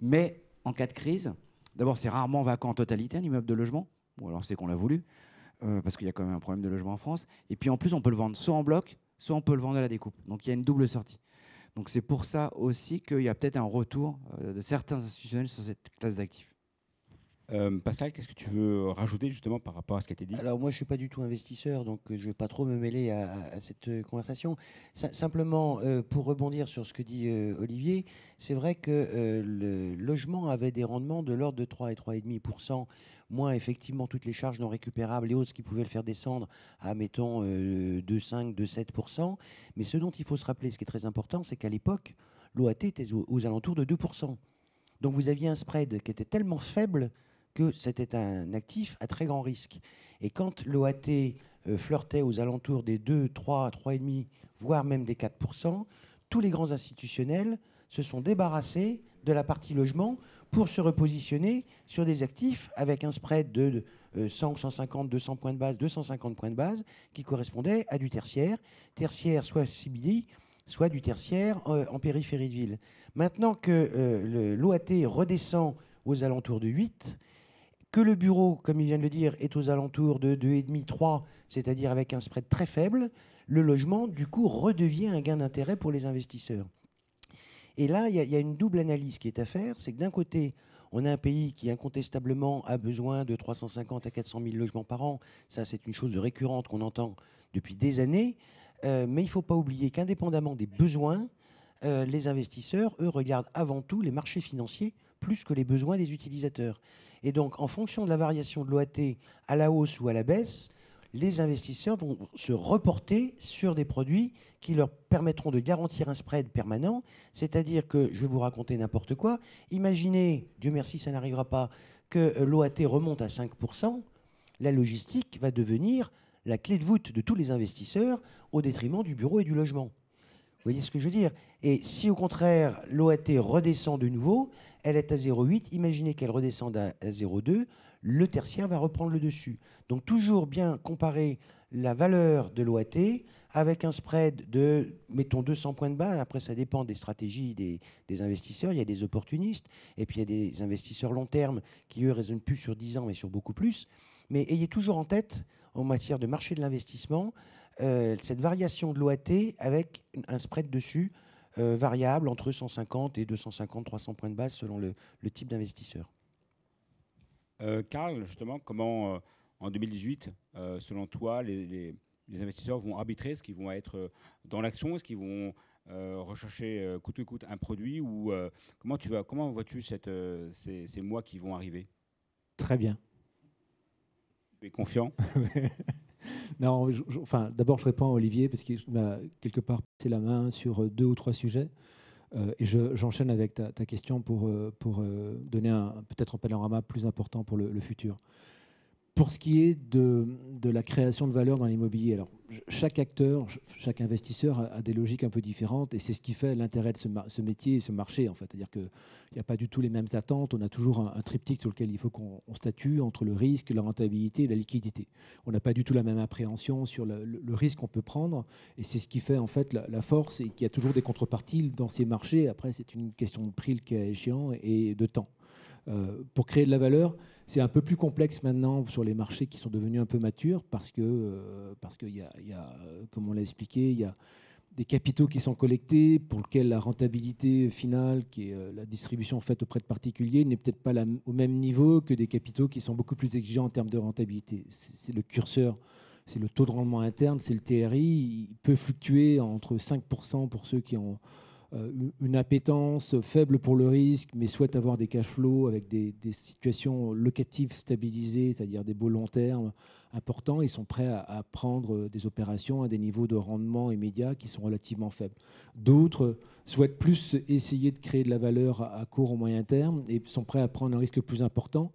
Mais en cas de crise. D'abord, c'est rarement vacant en totalité un immeuble de logement. Ou alors c'est qu'on l'a voulu, euh, parce qu'il y a quand même un problème de logement en France. Et puis en plus, on peut le vendre soit en bloc, soit on peut le vendre à la découpe. Donc il y a une double sortie. Donc c'est pour ça aussi qu'il y a peut-être un retour euh, de certains institutionnels sur cette classe d'actifs. Euh, Pascal, qu'est-ce que tu veux rajouter justement par rapport à ce qui a été dit? Alors moi, je ne suis pas du tout investisseur, donc euh, je ne vais pas trop me mêler à, cette conversation. simplement, pour rebondir sur ce que dit Olivier, c'est vrai que le logement avait des rendements de l'ordre de 3 et 3,5%, moins effectivement toutes les charges non récupérables et autres, qui pouvaient le faire descendre à, mettons, 2,5, 2,7%. Mais ce dont il faut se rappeler, ce qui est très important, c'est qu'à l'époque, l'OAT était aux alentours de 2%. Donc vous aviez un spread qui était tellement faible que c'était un actif à très grand risque. Et quand l'OAT euh, flirtait aux alentours des 2, 3, 3,5, voire même des 4%, tous les grands institutionnels se sont débarrassés de la partie logement pour se repositionner sur des actifs avec un spread de 100, 150, 200 points de base, 250 points de base, qui correspondait à du tertiaire. Tertiaire, soit CBD, soit du tertiaire euh, en périphérie de ville. Maintenant que euh, l'OAT redescend aux alentours de 8, que le bureau, comme il vient de le dire, est aux alentours de 2,5, 3, c'est-à-dire avec un spread très faible, le logement, du coup, redevient un gain d'intérêt pour les investisseurs. Et là, il y, a une double analyse qui est à faire. C'est que d'un côté, on a un pays qui incontestablement a besoin de 350 à 400 000 logements par an. Ça, c'est une chose récurrente qu'on entend depuis des années. Euh, mais il ne faut pas oublier qu'indépendamment des besoins, euh, les investisseurs, eux, regardent avant tout les marchés financiers plus que les besoins des utilisateurs. Et donc, en fonction de la variation de l'OAT à la hausse ou à la baisse, les investisseurs vont se reporter sur des produits qui leur permettront de garantir un spread permanent. C'est-à-dire que, je vais vous raconter n'importe quoi, imaginez, Dieu merci, ça n'arrivera pas, que l'OAT remonte à 5%, la logistique va devenir la clé de voûte de tous les investisseurs au détriment du bureau et du logement. Vous voyez ce que je veux dire? Et si au contraire l'OAT redescend de nouveau, elle est à 0,8. Imaginez qu'elle redescende à 0,2. Le tertiaire va reprendre le dessus. Donc toujours bien comparer la valeur de l'OAT avec un spread de, mettons, 200 points de base. Après, ça dépend des stratégies des, investisseurs. Il y a des opportunistes, et puis il y a des investisseurs long terme qui, eux, raisonnent plus sur 10 ans, mais sur beaucoup plus. Mais ayez toujours en tête, en matière de marché de l'investissement, euh, cette variation de l'OAT avec un spread dessus euh, variable entre 150 et 250, 300 points de base selon le, type d'investisseur. Euh, Karl, justement, comment en 2018, selon toi, les les investisseurs vont arbitrer? Est-ce qu'ils vont être euh, dans l'action? Est-ce qu'ils vont euh, rechercher euh, coûte que coûte un produit? Ou comment tu vas comment vois-tu ces, ces, mois qui vont arriver? Très bien. Tu es confiant? Non, enfin, d'abord je réponds à Olivier parce qu'il m'a quelque part passé la main sur deux ou trois sujets. Et j'enchaîne avec ta, question pour, pour donner peut-être un panorama plus important pour le futur. Pour ce qui est de, la création de valeur dans l'immobilier, alors chaque acteur, chaque investisseur a, des logiques un peu différentes et c'est ce qui fait l'intérêt de ce, ce, métier et ce marché en fait. C'est-à-dire qu'il n'y a pas du tout les mêmes attentes. On a toujours un, triptyque sur lequel il faut qu'on statue entre le risque, la rentabilité et la liquidité. On n'a pas du tout la même appréhension sur le, risque qu'on peut prendre et c'est ce qui fait en fait la, force et qu'il y a toujours des contreparties dans ces marchés. Après, c'est une question de prix le cas échéant et de temps. Euh, pour créer de la valeur, c'est un peu plus complexe maintenant sur les marchés qui sont devenus un peu matures parce que, euh, parce qu'il y, a, comme on l'a expliqué, il y a des capitaux qui sont collectés pour lesquels la rentabilité finale, qui est euh, la distribution faite auprès de particuliers, n'est peut-être pas au même niveau que des capitaux qui sont beaucoup plus exigeants en termes de rentabilité. C'est le curseur, c'est le taux de rendement interne, c'est le TRI. Il peut fluctuer entre 5% pour ceux qui ont une appétence faible pour le risque, mais souhaitent avoir des cash flows avec des, situations locatives stabilisées, c'est-à-dire des beaux long terme importants, ils sont prêts à, prendre des opérations à des niveaux de rendement immédiats qui sont relativement faibles. D'autres souhaitent plus essayer de créer de la valeur à, court ou moyen terme et sont prêts à prendre un risque plus important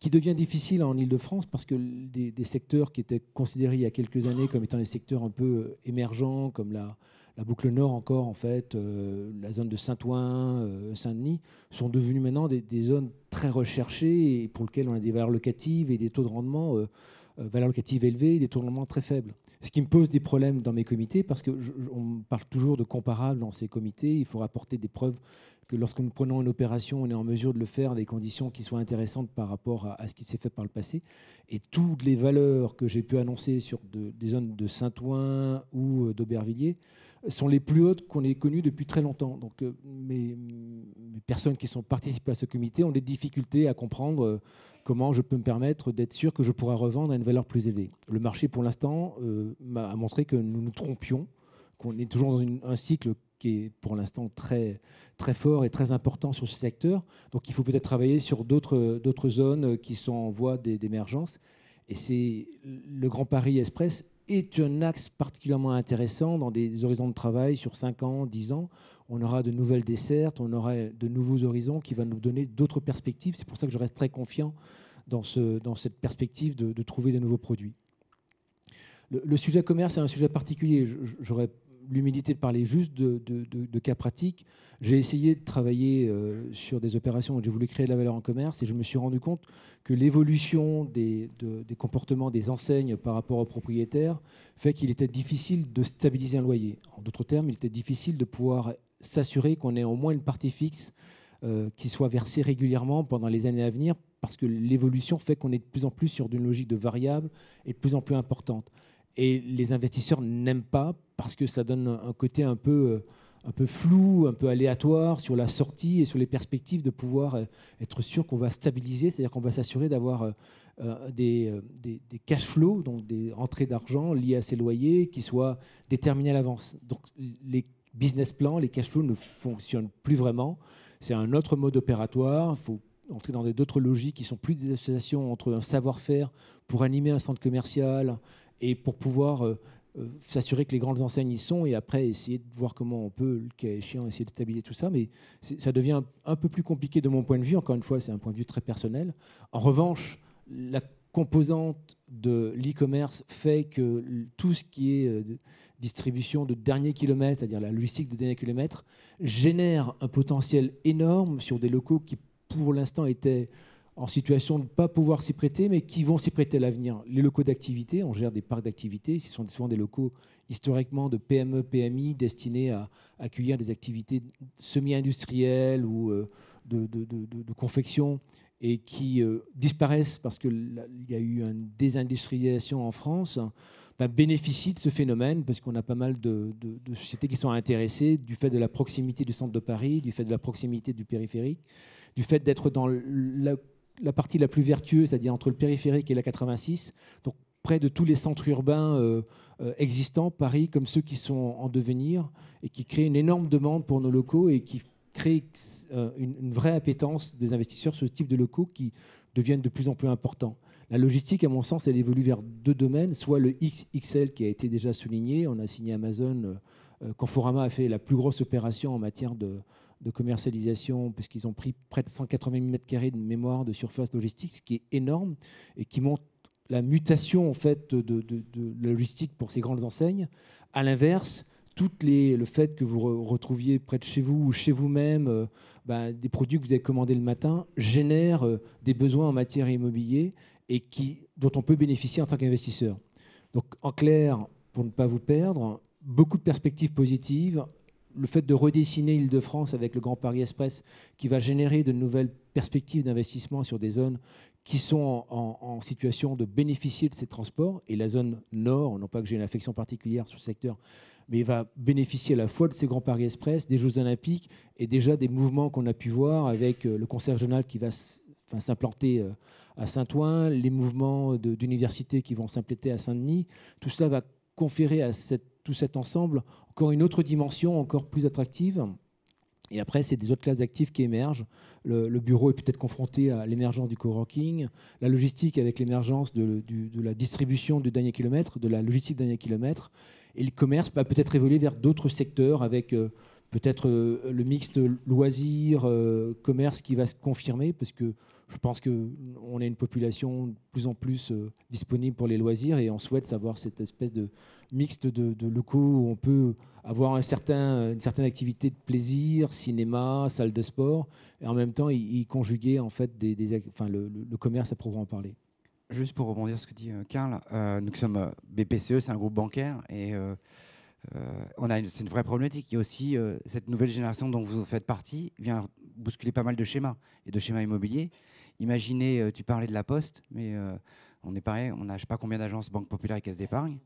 qui devient difficile en Ile-de-France parce que des, des, secteurs qui étaient considérés il y a quelques années comme étant des secteurs un peu émergents, comme la, la boucle nord encore, en fait, euh, la zone de Saint-Ouen, euh, Saint-Denis, sont devenues maintenant des, zones très recherchées et pour lesquelles on a des valeurs locatives et des taux de rendement, euh, valeurs locatives élevées et des taux de rendement très faibles. Ce qui me pose des problèmes dans mes comités, parce qu'on parle toujours de comparables dans ces comités, il faut rapporter des preuves que lorsque nous prenons une opération, on est en mesure de le faire à des conditions qui soient intéressantes par rapport à, ce qui s'est fait par le passé. Et toutes les valeurs que j'ai pu annoncer sur des zones de Saint-Ouen ou d'Aubervilliers sont les plus hautes qu'on ait connues depuis très longtemps. Donc euh, mes, personnes qui sont participées à ce comité ont des difficultés à comprendre euh, comment je peux me permettre d'être sûr que je pourrai revendre à une valeur plus élevée. Le marché, pour l'instant, euh, m'a montré que nous nous trompions, qu'on est toujours dans un cycle qui est pour l'instant très, très fort et très important sur ce secteur. Donc il faut peut-être travailler sur d'autres zones qui sont en voie d'émergence. Et c'est le Grand Paris Express est un axe particulièrement intéressant dans des horizons de travail sur 5 ans, 10 ans. On aura de nouvelles dessertes, on aura de nouveaux horizons qui vont nous donner d'autres perspectives. C'est pour ça que je reste très confiant dans, ce, dans cette perspective de, trouver de nouveaux produits. Le, le, sujet commerce est un sujet particulier. J'aurais l'humilité de parler juste de, cas pratiques. J'ai essayé de travailler euh, sur des opérations où j'ai voulu créer de la valeur en commerce et je me suis rendu compte que l'évolution des, comportements des enseignes par rapport aux propriétaires fait qu'il était difficile de stabiliser un loyer. En d'autres termes, il était difficile de pouvoir s'assurer qu'on ait au moins une partie fixe euh, qui soit versée régulièrement pendant les années à venir parce que l'évolution fait qu'on est de plus en plus sur une logique de variable et de plus en plus importante. Et les investisseurs n'aiment pas parce que ça donne un côté un peu, un peu flou, un peu aléatoire sur la sortie et sur les perspectives de pouvoir euh, être sûr qu'on va stabiliser, c'est-à-dire qu'on va s'assurer d'avoir euh, euh, des, des, cash flows, donc des entrées d'argent liées à ces loyers qui soient déterminés à l'avance. Donc les business plans, les cash flows ne fonctionnent plus vraiment. C'est un autre mode opératoire. Il faut entrer dans d'autres logiques qui sont plus des associations entre un savoir-faire pour animer un centre commercial et pour pouvoir euh, euh, s'assurer que les grandes enseignes y sont et après essayer de voir comment on peut, le cas échéant, essayer de stabiliser tout ça. Mais ça devient un, peu plus compliqué de mon point de vue. Encore une fois, c'est un point de vue très personnel. En revanche, la composante de l'e-commerce fait que tout ce qui est euh, distribution de dernier kilomètre, c'est-à-dire la logistique de dernier kilomètre, génère un potentiel énorme sur des locaux qui, pour l'instant, étaient en situation de ne pas pouvoir s'y prêter, mais qui vont s'y prêter à l'avenir. Les locaux d'activité, on gère des parcs d'activité, ce sont souvent des locaux historiquement de PME, PMI destinés à accueillir des activités semi-industrielles ou euh, de, confection et qui euh, disparaissent parce qu'il y a eu une désindustrialisation en France, ben, bénéficient de ce phénomène parce qu'on a pas mal de, sociétés qui sont intéressées du fait de la proximité du centre de Paris, du fait de la proximité du périphérique, du fait d'être dans la la partie la plus vertueuse, c'est-à-dire entre le périphérique et la 86, donc près de tous les centres urbains euh, euh, existants, Paris, comme ceux qui sont en devenir, et qui créent une énorme demande pour nos locaux et qui créent euh, une, vraie appétence des investisseurs sur ce type de locaux qui deviennent de plus en plus importants. La logistique, à mon sens, elle évolue vers deux domaines, soit le XXL qui a été déjà souligné, on a signé Amazon, Conforama a fait la plus grosse opération en matière de, de commercialisation, puisqu'ils ont pris près de 180 000 m2 de mémoire de surface logistique, ce qui est énorme et qui montre la mutation en fait de, la logistique pour ces grandes enseignes. À l'inverse, toutes les, le fait que vous retrouviez près de chez vous ou chez vous-même euh, bah, des produits que vous avez commandés le matin génèrent euh, des besoins en matière immobilier et qui, dont on peut bénéficier en tant qu'investisseur. Donc en clair, pour ne pas vous perdre, beaucoup de perspectives positives, le fait de redessiner l'Île-de-France avec le Grand Paris Express, qui va générer de nouvelles perspectives d'investissement sur des zones qui sont en, situation de bénéficier de ces transports, et la zone nord, non pas que j'ai une affection particulière sur ce secteur, mais va bénéficier à la fois de ces Grands Paris Express, des Jeux Olympiques, et déjà des mouvements qu'on a pu voir avec euh, le Conseil régional qui va s'implanter euh, à Saint-Ouen, les mouvements d'universités qui vont s'implanter à Saint-Denis. Tout cela va conférer à tout cet ensemble encore une autre dimension encore plus attractive. Et après, c'est des autres classes d'actifs qui émergent. Le, bureau est peut-être confronté à l'émergence du coworking, la logistique avec l'émergence de, la distribution du dernier kilomètre, de la logistique du dernier kilomètre. Et le commerce va peut-être évoluer vers d'autres secteurs avec euh, peut-être euh, le mixte loisir, euh, qui va se confirmer, parce que je pense qu'on a une population de plus en plus disponible pour les loisirs et on souhaite avoir cette espèce de mixte de, locaux où on peut avoir certain, une certaine activité de plaisir, cinéma, salle de sport, et en même temps y, conjuguer en fait des, enfin, le, commerce à proprement parler. Juste pour rebondir sur ce que dit euh, Karl, euh, nous sommes euh, BPCE, c'est un groupe bancaire, et c'est une vraie problématique. Il y a aussi cette nouvelle génération dont vous faites partie vient bousculer pas mal de schémas et de schémas immobiliers. Imaginez, tu parlais de la Poste, mais on est pareil, on a je sais pas combien d'agences Banque Populaire et Caisse d'épargne.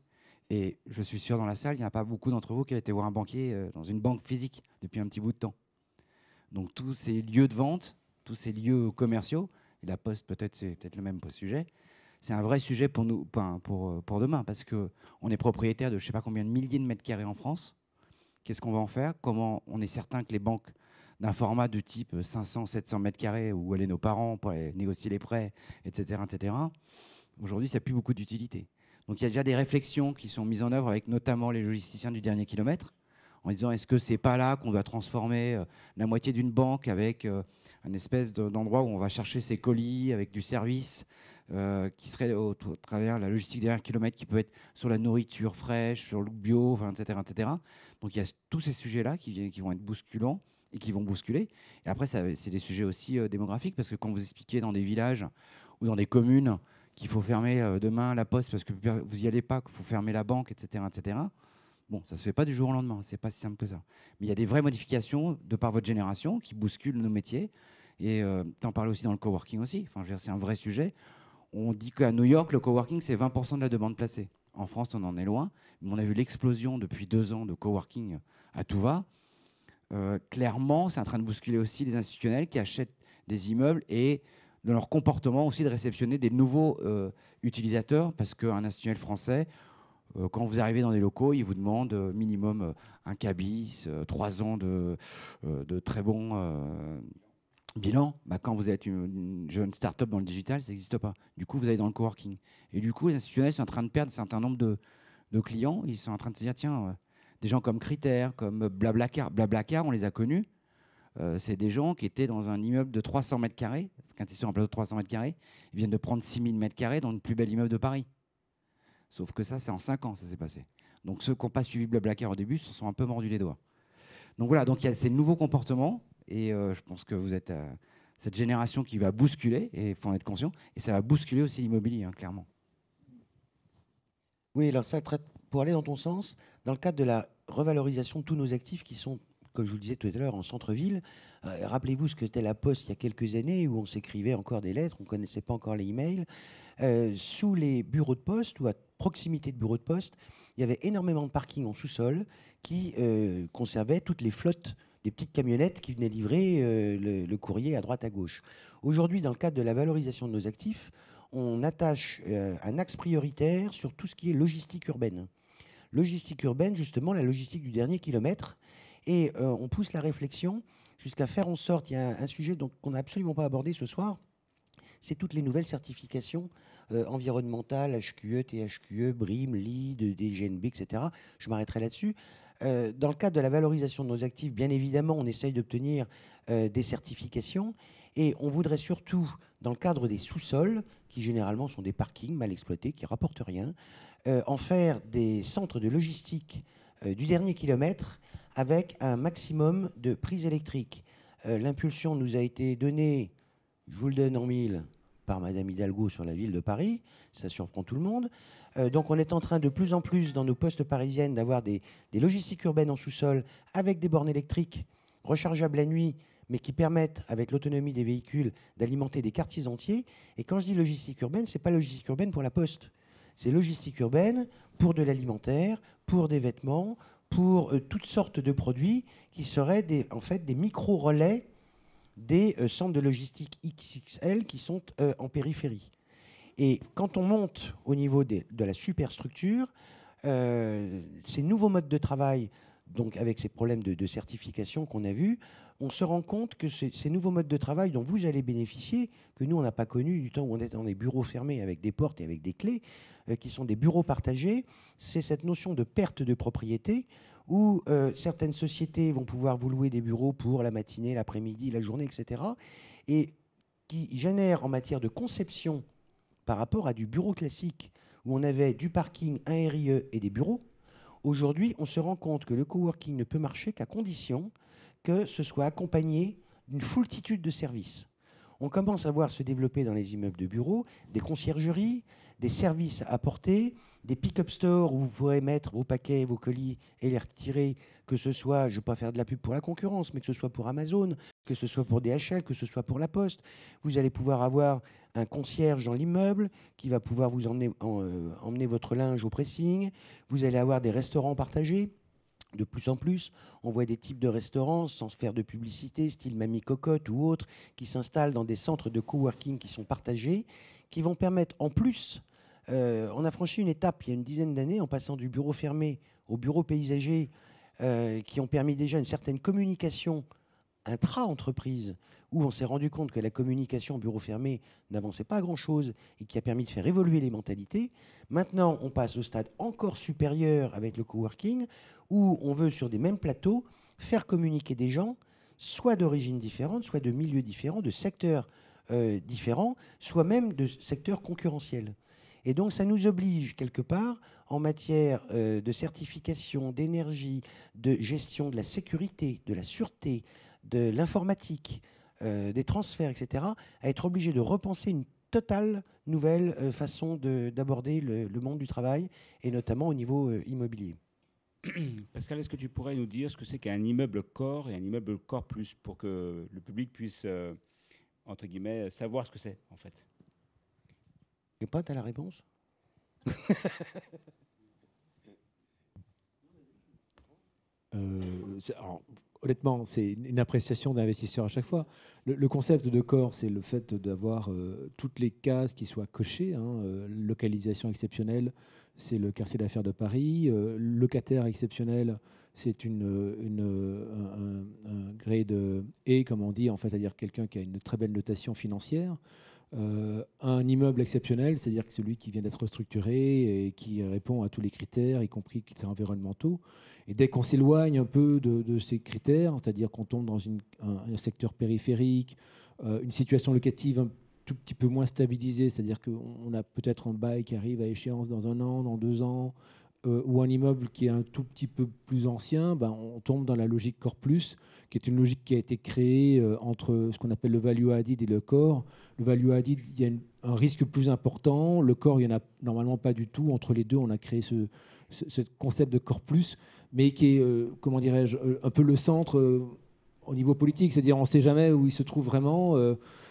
Et je suis sûr, dans la salle, il n'y a pas beaucoup d'entre vous qui ont été voir un banquier euh, dans une banque physique depuis un petit bout de temps. Donc tous ces lieux de vente, tous ces lieux commerciaux, la poste peut-être c'est peut-être le même sujet, c'est un vrai sujet pour nous, pour, euh, pour demain, parce qu'on est propriétaire de je ne sais pas combien de milliers de mètres carrés en France. Qu'est-ce qu'on va en faire? Comment on est certain que les banques d'un format de type 500, 700 mètres carrés, où allaient nos parents pour négocier les prêts, etc., etc., aujourd'hui, ça n'a plus beaucoup d'utilité. Donc il y a déjà des réflexions qui sont mises en œuvre avec notamment les logisticiens du dernier kilomètre, en disant est-ce que c'est pas là qu'on doit transformer euh, la moitié d'une banque avec euh, un espèce d'endroit où on va chercher ses colis avec du service euh, qui serait au, travers la logistique dernier kilomètre qui peut être sur la nourriture fraîche, sur le bio, etc., etc. Donc il y a tous ces sujets-là qui, qui vont être bousculants et qui vont bousculer. Et après, c'est des sujets aussi démographiques, parce que quand vous expliquez dans des villages ou dans des communes qu'il faut fermer euh, demain la poste parce que vous n'y allez pas, qu'il faut fermer la banque, etc., etc. Bon, ça ne se fait pas du jour au lendemain, c'est pas si simple que ça. Mais il y a des vraies modifications de par votre génération qui bousculent nos métiers. Et euh, tu en parlais aussi dans le coworking aussi. Enfin, c'est un vrai sujet. On dit qu'à New York, le coworking, c'est 20% de la demande placée. En France, on en est loin. Mais on a vu l'explosion depuis deux ans de coworking à tout va. Euh, clairement, c'est en train de bousculer aussi les institutionnels qui achètent des immeubles et de leur comportement aussi de réceptionner des nouveaux euh, utilisateurs, parce qu'un institutionnel français, euh, quand vous arrivez dans des locaux, il vous demande minimum un cabis, trois ans de, de très bons bilan. Bah, quand vous êtes une, jeune start-up dans le digital, ça n'existe pas. Du coup, vous allez dans le coworking. Et du coup, les institutionnels sont en train de perdre un certain nombre de, de clients. Ils sont en train de se dire, tiens, des gens comme Critère, comme Blablacar, Blablacar, on les a connus. c'est des gens qui étaient dans un immeuble de 300 mètres carrés, quand ils sont un plateau de 300 mètres carrés, ils viennent de prendre 6000 mètres carrés dans le plus bel immeuble de Paris. Sauf que ça, c'est en 5 ans, ça s'est passé. Donc ceux qui n'ont pas suivi Blablacar au début se sont un peu mordus les doigts. Donc voilà, donc il y a ces nouveaux comportements, et euh, je pense que vous êtes, euh, cette génération qui va bousculer, et il faut en être conscient, et ça va bousculer aussi l'immobilier, hein, clairement. Oui, alors ça, pour aller dans ton sens, dans le cadre de la revalorisation de tous nos actifs qui sont, comme je vous le disais tout à l'heure, en centre-ville, euh, rappelez-vous ce que était la Poste il y a quelques années où on s'écrivait encore des lettres, on ne connaissait pas encore les emails. Euh, sous les bureaux de poste ou à proximité de bureaux de poste, il y avait énormément de parkings en sous-sol qui euh, conservaient toutes les flottes des petites camionnettes qui venaient livrer le, le, courrier à droite à gauche. Aujourd'hui, dans le cadre de la valorisation de nos actifs, on attache un axe prioritaire sur tout ce qui est logistique urbaine. Logistique urbaine, justement, la logistique du dernier kilomètre. Et on pousse la réflexion jusqu'à faire en sorte, il y a un, sujet qu'on n'a absolument pas abordé ce soir, c'est toutes les nouvelles certifications euh, environnementales, HQE, THQE, BRIM, LEED, DGNB, etc. Je m'arrêterai là-dessus. Euh, dans le cadre de la valorisation de nos actifs, bien évidemment, on essaye d'obtenir euh, des certifications et on voudrait surtout, dans le cadre des sous-sols, qui généralement sont des parkings mal exploités, qui rapportent rien, en faire des centres de logistique du dernier kilomètre avec un maximum de prises électriques. Euh, l'impulsion nous a été donnée, je vous le donne en mille, par Madame Hidalgo sur la ville de Paris. Ça surprend tout le monde. Euh, donc on est en train de plus en plus dans nos postes parisiennes d'avoir des, logistiques urbaines en sous-sol avec des bornes électriques rechargeables la nuit, mais qui permettent, avec l'autonomie des véhicules, d'alimenter des quartiers entiers. Et quand je dis logistique urbaine, ce n'est pas logistique urbaine pour la poste. C'est logistique urbaine pour de l'alimentaire, pour des vêtements, pour euh, toutes sortes de produits qui seraient des, en fait des micro-relais des euh, centres de logistique XXL qui sont euh, en périphérie. Et quand on monte au niveau de la superstructure, ces nouveaux modes de travail, donc avec ces problèmes de, certification qu'on a vus, on se rend compte que ces nouveaux modes de travail dont vous allez bénéficier, que nous on n'a pas connu du temps où on était dans des bureaux fermés avec des portes et avec des clés, euh, qui sont des bureaux partagés, c'est cette notion de perte de propriété où euh, certaines sociétés vont pouvoir vous louer des bureaux pour la matinée, l'après-midi, la journée, etc. Et qui génère en matière de conception par rapport à du bureau classique où on avait du parking, un RIE et des bureaux. Aujourd'hui, on se rend compte que le coworking ne peut marcher qu'à condition que ce soit accompagné d'une foultitude de services. On commence à voir se développer dans les immeubles de bureaux des conciergeries, des services à des pick-up stores où vous pourrez mettre vos paquets, vos colis et les retirer, que ce soit, je ne veux pas faire de la pub pour la concurrence, mais que ce soit pour Amazon, que ce soit pour DHL, que ce soit pour La Poste. Vous allez pouvoir avoir un concierge dans l'immeuble qui va pouvoir vous emmener, euh, emmener votre linge au pressing. Vous allez avoir des restaurants partagés. De plus en plus, on voit des types de restaurants, sans faire de publicité, style Mamie Cocotte ou autres, qui s'installent dans des centres de coworking qui sont partagés, qui vont permettre en plus euh, on a franchi une étape il y a une dizaine d'années en passant du bureau fermé au bureau paysager, euh, qui ont permis déjà une certaine communication intra-entreprise, où on s'est rendu compte que la communication au bureau fermé n'avançait pas grand-chose et qui a permis de faire évoluer les mentalités. Maintenant, on passe au stade encore supérieur avec le coworking, où on veut, sur des mêmes plateaux, faire communiquer des gens, soit d'origines différentes, soit de milieux différents, de secteurs euh, différents, soit même de secteurs concurrentiels. Et donc, ça nous oblige, quelque part, en matière euh, de certification, d'énergie, de gestion de la sécurité, de la sûreté, de l'informatique, des transferts, etc., à être obligé de repenser une totale nouvelle euh, façon d'aborder le, monde du travail, et notamment au niveau immobilier. Pascal, est-ce que tu pourrais nous dire ce que c'est qu'un immeuble corps et un immeuble corps plus pour que le public puisse, entre guillemets, savoir ce que c'est, en fait? Et pas, tu la réponse? Euh, honnêtement, c'est une appréciation d'investisseur à chaque fois. Le, concept de corps, c'est le fait d'avoir euh, toutes les cases qui soient cochées. Hein, euh, localisation exceptionnelle, c'est le quartier d'affaires de Paris. locataire exceptionnel, c'est une, un, grade E, comme on dit, en fait, c'est-à-dire quelqu'un qui a une très belle notation financière. Euh, un immeuble exceptionnel, c'est-à-dire celui qui vient d'être structuré et qui répond à tous les critères, y compris critères environnementaux. Et dès qu'on s'éloigne un peu de, ces critères, c'est-à-dire qu'on tombe dans un, secteur périphérique, euh, une situation locative un tout petit peu moins stabilisée, c'est-à-dire qu'on a peut-être un bail qui arrive à échéance dans un an, dans deux ans, ou un immeuble qui est un tout petit peu plus ancien, ben, on tombe dans la logique Core Plus, qui est une logique qui a été créée entre ce qu'on appelle le value added et le core. Le value added, il y a un risque plus important. Le core, il n'y en a normalement pas du tout. Entre les deux, on a créé ce, ce, concept de Core Plus, mais qui est, comment dirais-je, un peu le centre au niveau politique. C'est-à-dire, on ne sait jamais où il se trouve vraiment.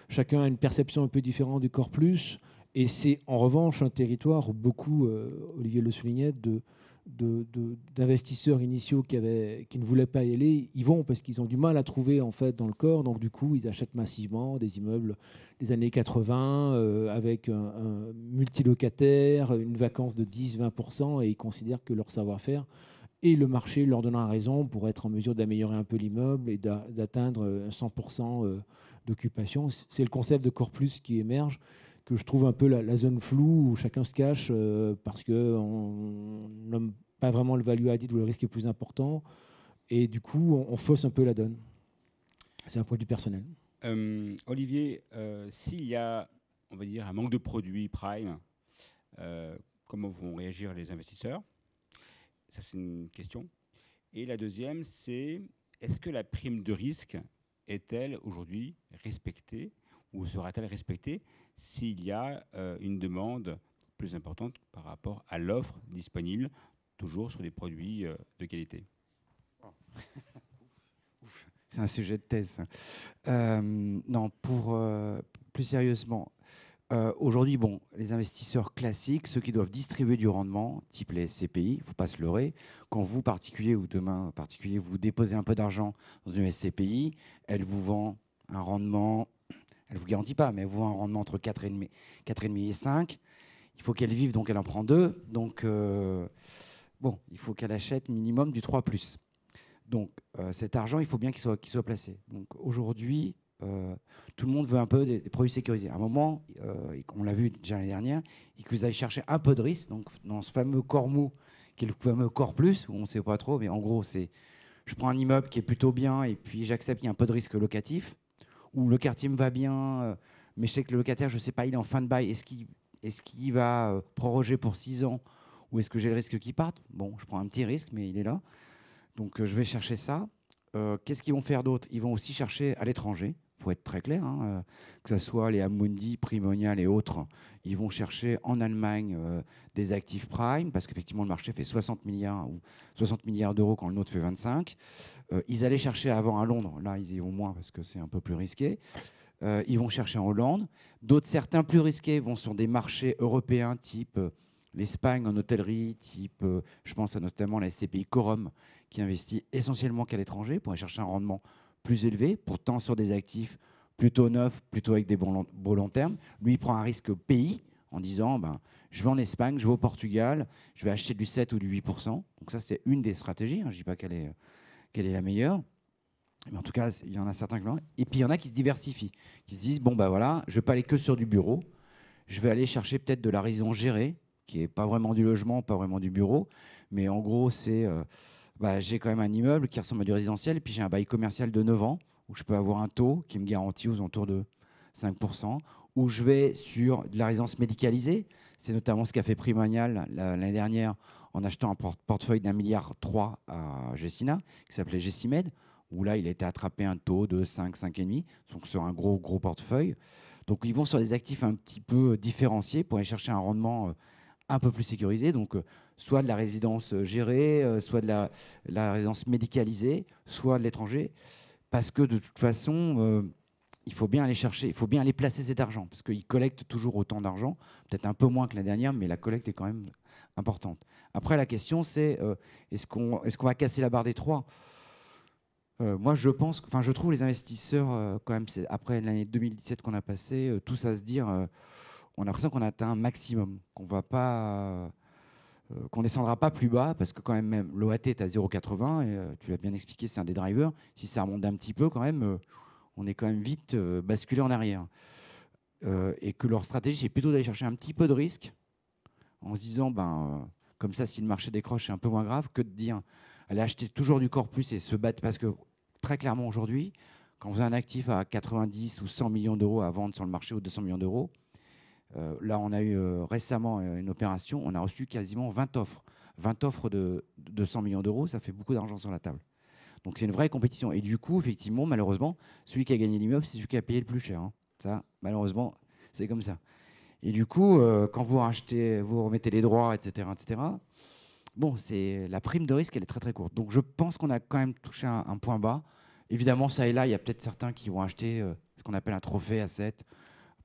chacun a une perception un peu différente du Core Plus. Et c'est en revanche un territoire où beaucoup, euh, Olivier le soulignait, de, d'investisseurs initiaux qui, avaient, qui ne voulaient pas y aller, ils vont parce qu'ils ont du mal à trouver en fait dans le corps. Donc du coup, ils achètent massivement des immeubles des années 80 euh, avec un, multilocataire, une vacance de 10-20% et ils considèrent que leur savoir-faire et le marché leur donnant raison pour être en mesure d'améliorer un peu l'immeuble et d'atteindre 100% euh, d'occupation. C'est le concept de Corps Plus qui émerge que je trouve un peu la, zone floue où chacun se cache euh, parce qu'on nomme pas vraiment le value added où le risque est plus important. Et du coup, on, fausse un peu la donne. C'est un point vue personnel. Euh, Olivier, euh, s'il y a, on va dire, un manque de produits prime, comment vont réagir les investisseurs? Ça, c'est une question. Et la deuxième, c'est est-ce que la prime de risque est-elle aujourd'hui respectée ou sera-t-elle respectée? S'il y a euh, une demande plus importante par rapport à l'offre disponible, toujours sur des produits euh, de qualité. C'est un sujet de thèse. Euh, non, pour plus sérieusement, aujourd'hui, bon, les investisseurs classiques, ceux qui doivent distribuer du rendement, type les SCPI, il ne faut pas se leurrer. Quand vous, particulier ou demain, particulier, vous déposez un peu d'argent dans une SCPI, elle vous vend un rendement elle ne vous garantit pas, mais elle vend un rendement entre 4,5 et 5. Il faut qu'elle vive, donc elle en prend deux. Donc, euh, bon, il faut qu'elle achète minimum du 3 Donc, euh, cet argent, il faut bien qu'il soit, soit placé. Donc, aujourd'hui, euh, tout le monde veut un peu des, produits sécurisés. À un moment, on l'a vu déjà l'année dernière, il que vous allez chercher un peu de risque. Donc, dans ce fameux corps mou, qui est le fameux corps plus, où on ne sait pas trop, mais en gros, c'est je prends un immeuble qui est plutôt bien et puis j'accepte qu'il y a un peu de risque locatif où le quartier me va bien, euh, mais je sais que le locataire, je ne sais pas, il est en fin de bail, est-ce qu'il est va euh, proroger pour 6 ans ou est-ce que j'ai le risque qu'il parte? Bon, je prends un petit risque, mais il est là. Donc euh, je vais chercher ça. Qu'est-ce qu'ils vont faire d'autre? Ils vont aussi chercher à l'étranger, faut être très clair, hein, que ce soit les Amundi, Primonial et autres. Ils vont chercher en Allemagne des actifs prime, parce qu'effectivement le marché fait 60 milliards ou 60 milliards d'euros quand le nôtre fait 25. Euh, ils allaient chercher avant à Londres, là ils y vont moins parce que c'est un peu plus risqué. Euh, ils vont chercher en Hollande. D'autres, certains plus risqués, vont sur des marchés européens type euh, l'Espagne en hôtellerie, type, je pense à notamment la SCPI Corum, qui investit essentiellement qu'à l'étranger pour aller chercher un rendement plus élevé, pourtant sur des actifs plutôt neufs, plutôt avec des bons long, long. Lui, il prend un risque pays en disant ben, je vais en Espagne, je vais au Portugal, je vais acheter du 7 ou du 8%. Donc, ça, c'est une des stratégies. Hein. Je ne dis pas qu'elle est quelle est la meilleure. Mais en tout cas, il y en a certains qui Et puis il y en a qui se diversifient, qui se disent bon, ben voilà, je ne vais pas aller que sur du bureau. Je vais aller chercher peut-être de la résidence gérée, qui n'est pas vraiment du logement, pas vraiment du bureau. Mais en gros, c'est euh, bah, j'ai quand même un immeuble qui ressemble à du résidentiel. Et puis j'ai un bail commercial de 9 ans, où je peux avoir un taux qui me garantit aux alentours de 5%. Où je vais sur de la résidence médicalisée. C'est notamment ce qu'a fait Primonial l'année dernière en achetant un portefeuille d'un milliard 3 à Gessina, qui s'appelait Gessimed, où là, il a été attrapé un taux de 5, 5,5, donc sur un gros, gros portefeuille. Donc, ils vont sur des actifs un petit peu différenciés pour aller chercher un rendement euh, un peu plus sécurisé. Donc, euh, soit de la résidence euh, gérée, soit de la, résidence médicalisée, soit de l'étranger. Parce que de toute façon, il faut bien aller chercher, il faut bien aller placer cet argent, parce qu'ils collectent toujours autant d'argent, peut-être un peu moins que la dernière, mais la collecte est quand même importante. Après, la question, c'est euh, est-ce qu'on va casser la barre des trois? Euh, Moi, je pense, enfin, je trouve les investisseurs, euh, quand même, après l'année 2017 qu'on a passé, tous à se dire, on a l'impression qu'on a atteint un maximum, qu'on va pas qu'on descendra pas plus bas parce que quand même, même l'OAT est à 0,80 et tu l'as bien expliqué, c'est un des drivers. Si ça remonte un petit peu, quand même, on est quand même vite basculé en arrière. et que leur stratégie, c'est plutôt d'aller chercher un petit peu de risque en se disant, ben, comme ça, si le marché décroche, c'est un peu moins grave que de dire aller acheter toujours du corpus et se battre. Parce que très clairement, aujourd'hui, quand vous avez un actif à 90 ou 100 millions d'euros à vendre sur le marché ou 200 millions d'euros, euh, là, on a eu euh, récemment euh, une opération, on a reçu quasiment 20 offres. 20 offres de, de 100 millions d'euros, ça fait beaucoup d'argent sur la table. Donc c'est une vraie compétition. Et du coup, effectivement, malheureusement, celui qui a gagné l'immeuble, c'est celui qui a payé le plus cher. hein. Ça, malheureusement, c'est comme ça. Et du coup, quand vous rachetez, vous remettez les droits, etc., etc., bon, c'est la prime de risque, elle est très très courte. Donc je pense qu'on a quand même touché un, point bas. Évidemment, ça et là, il y a peut-être certains qui vont acheter ce qu'on appelle un trophée à 7,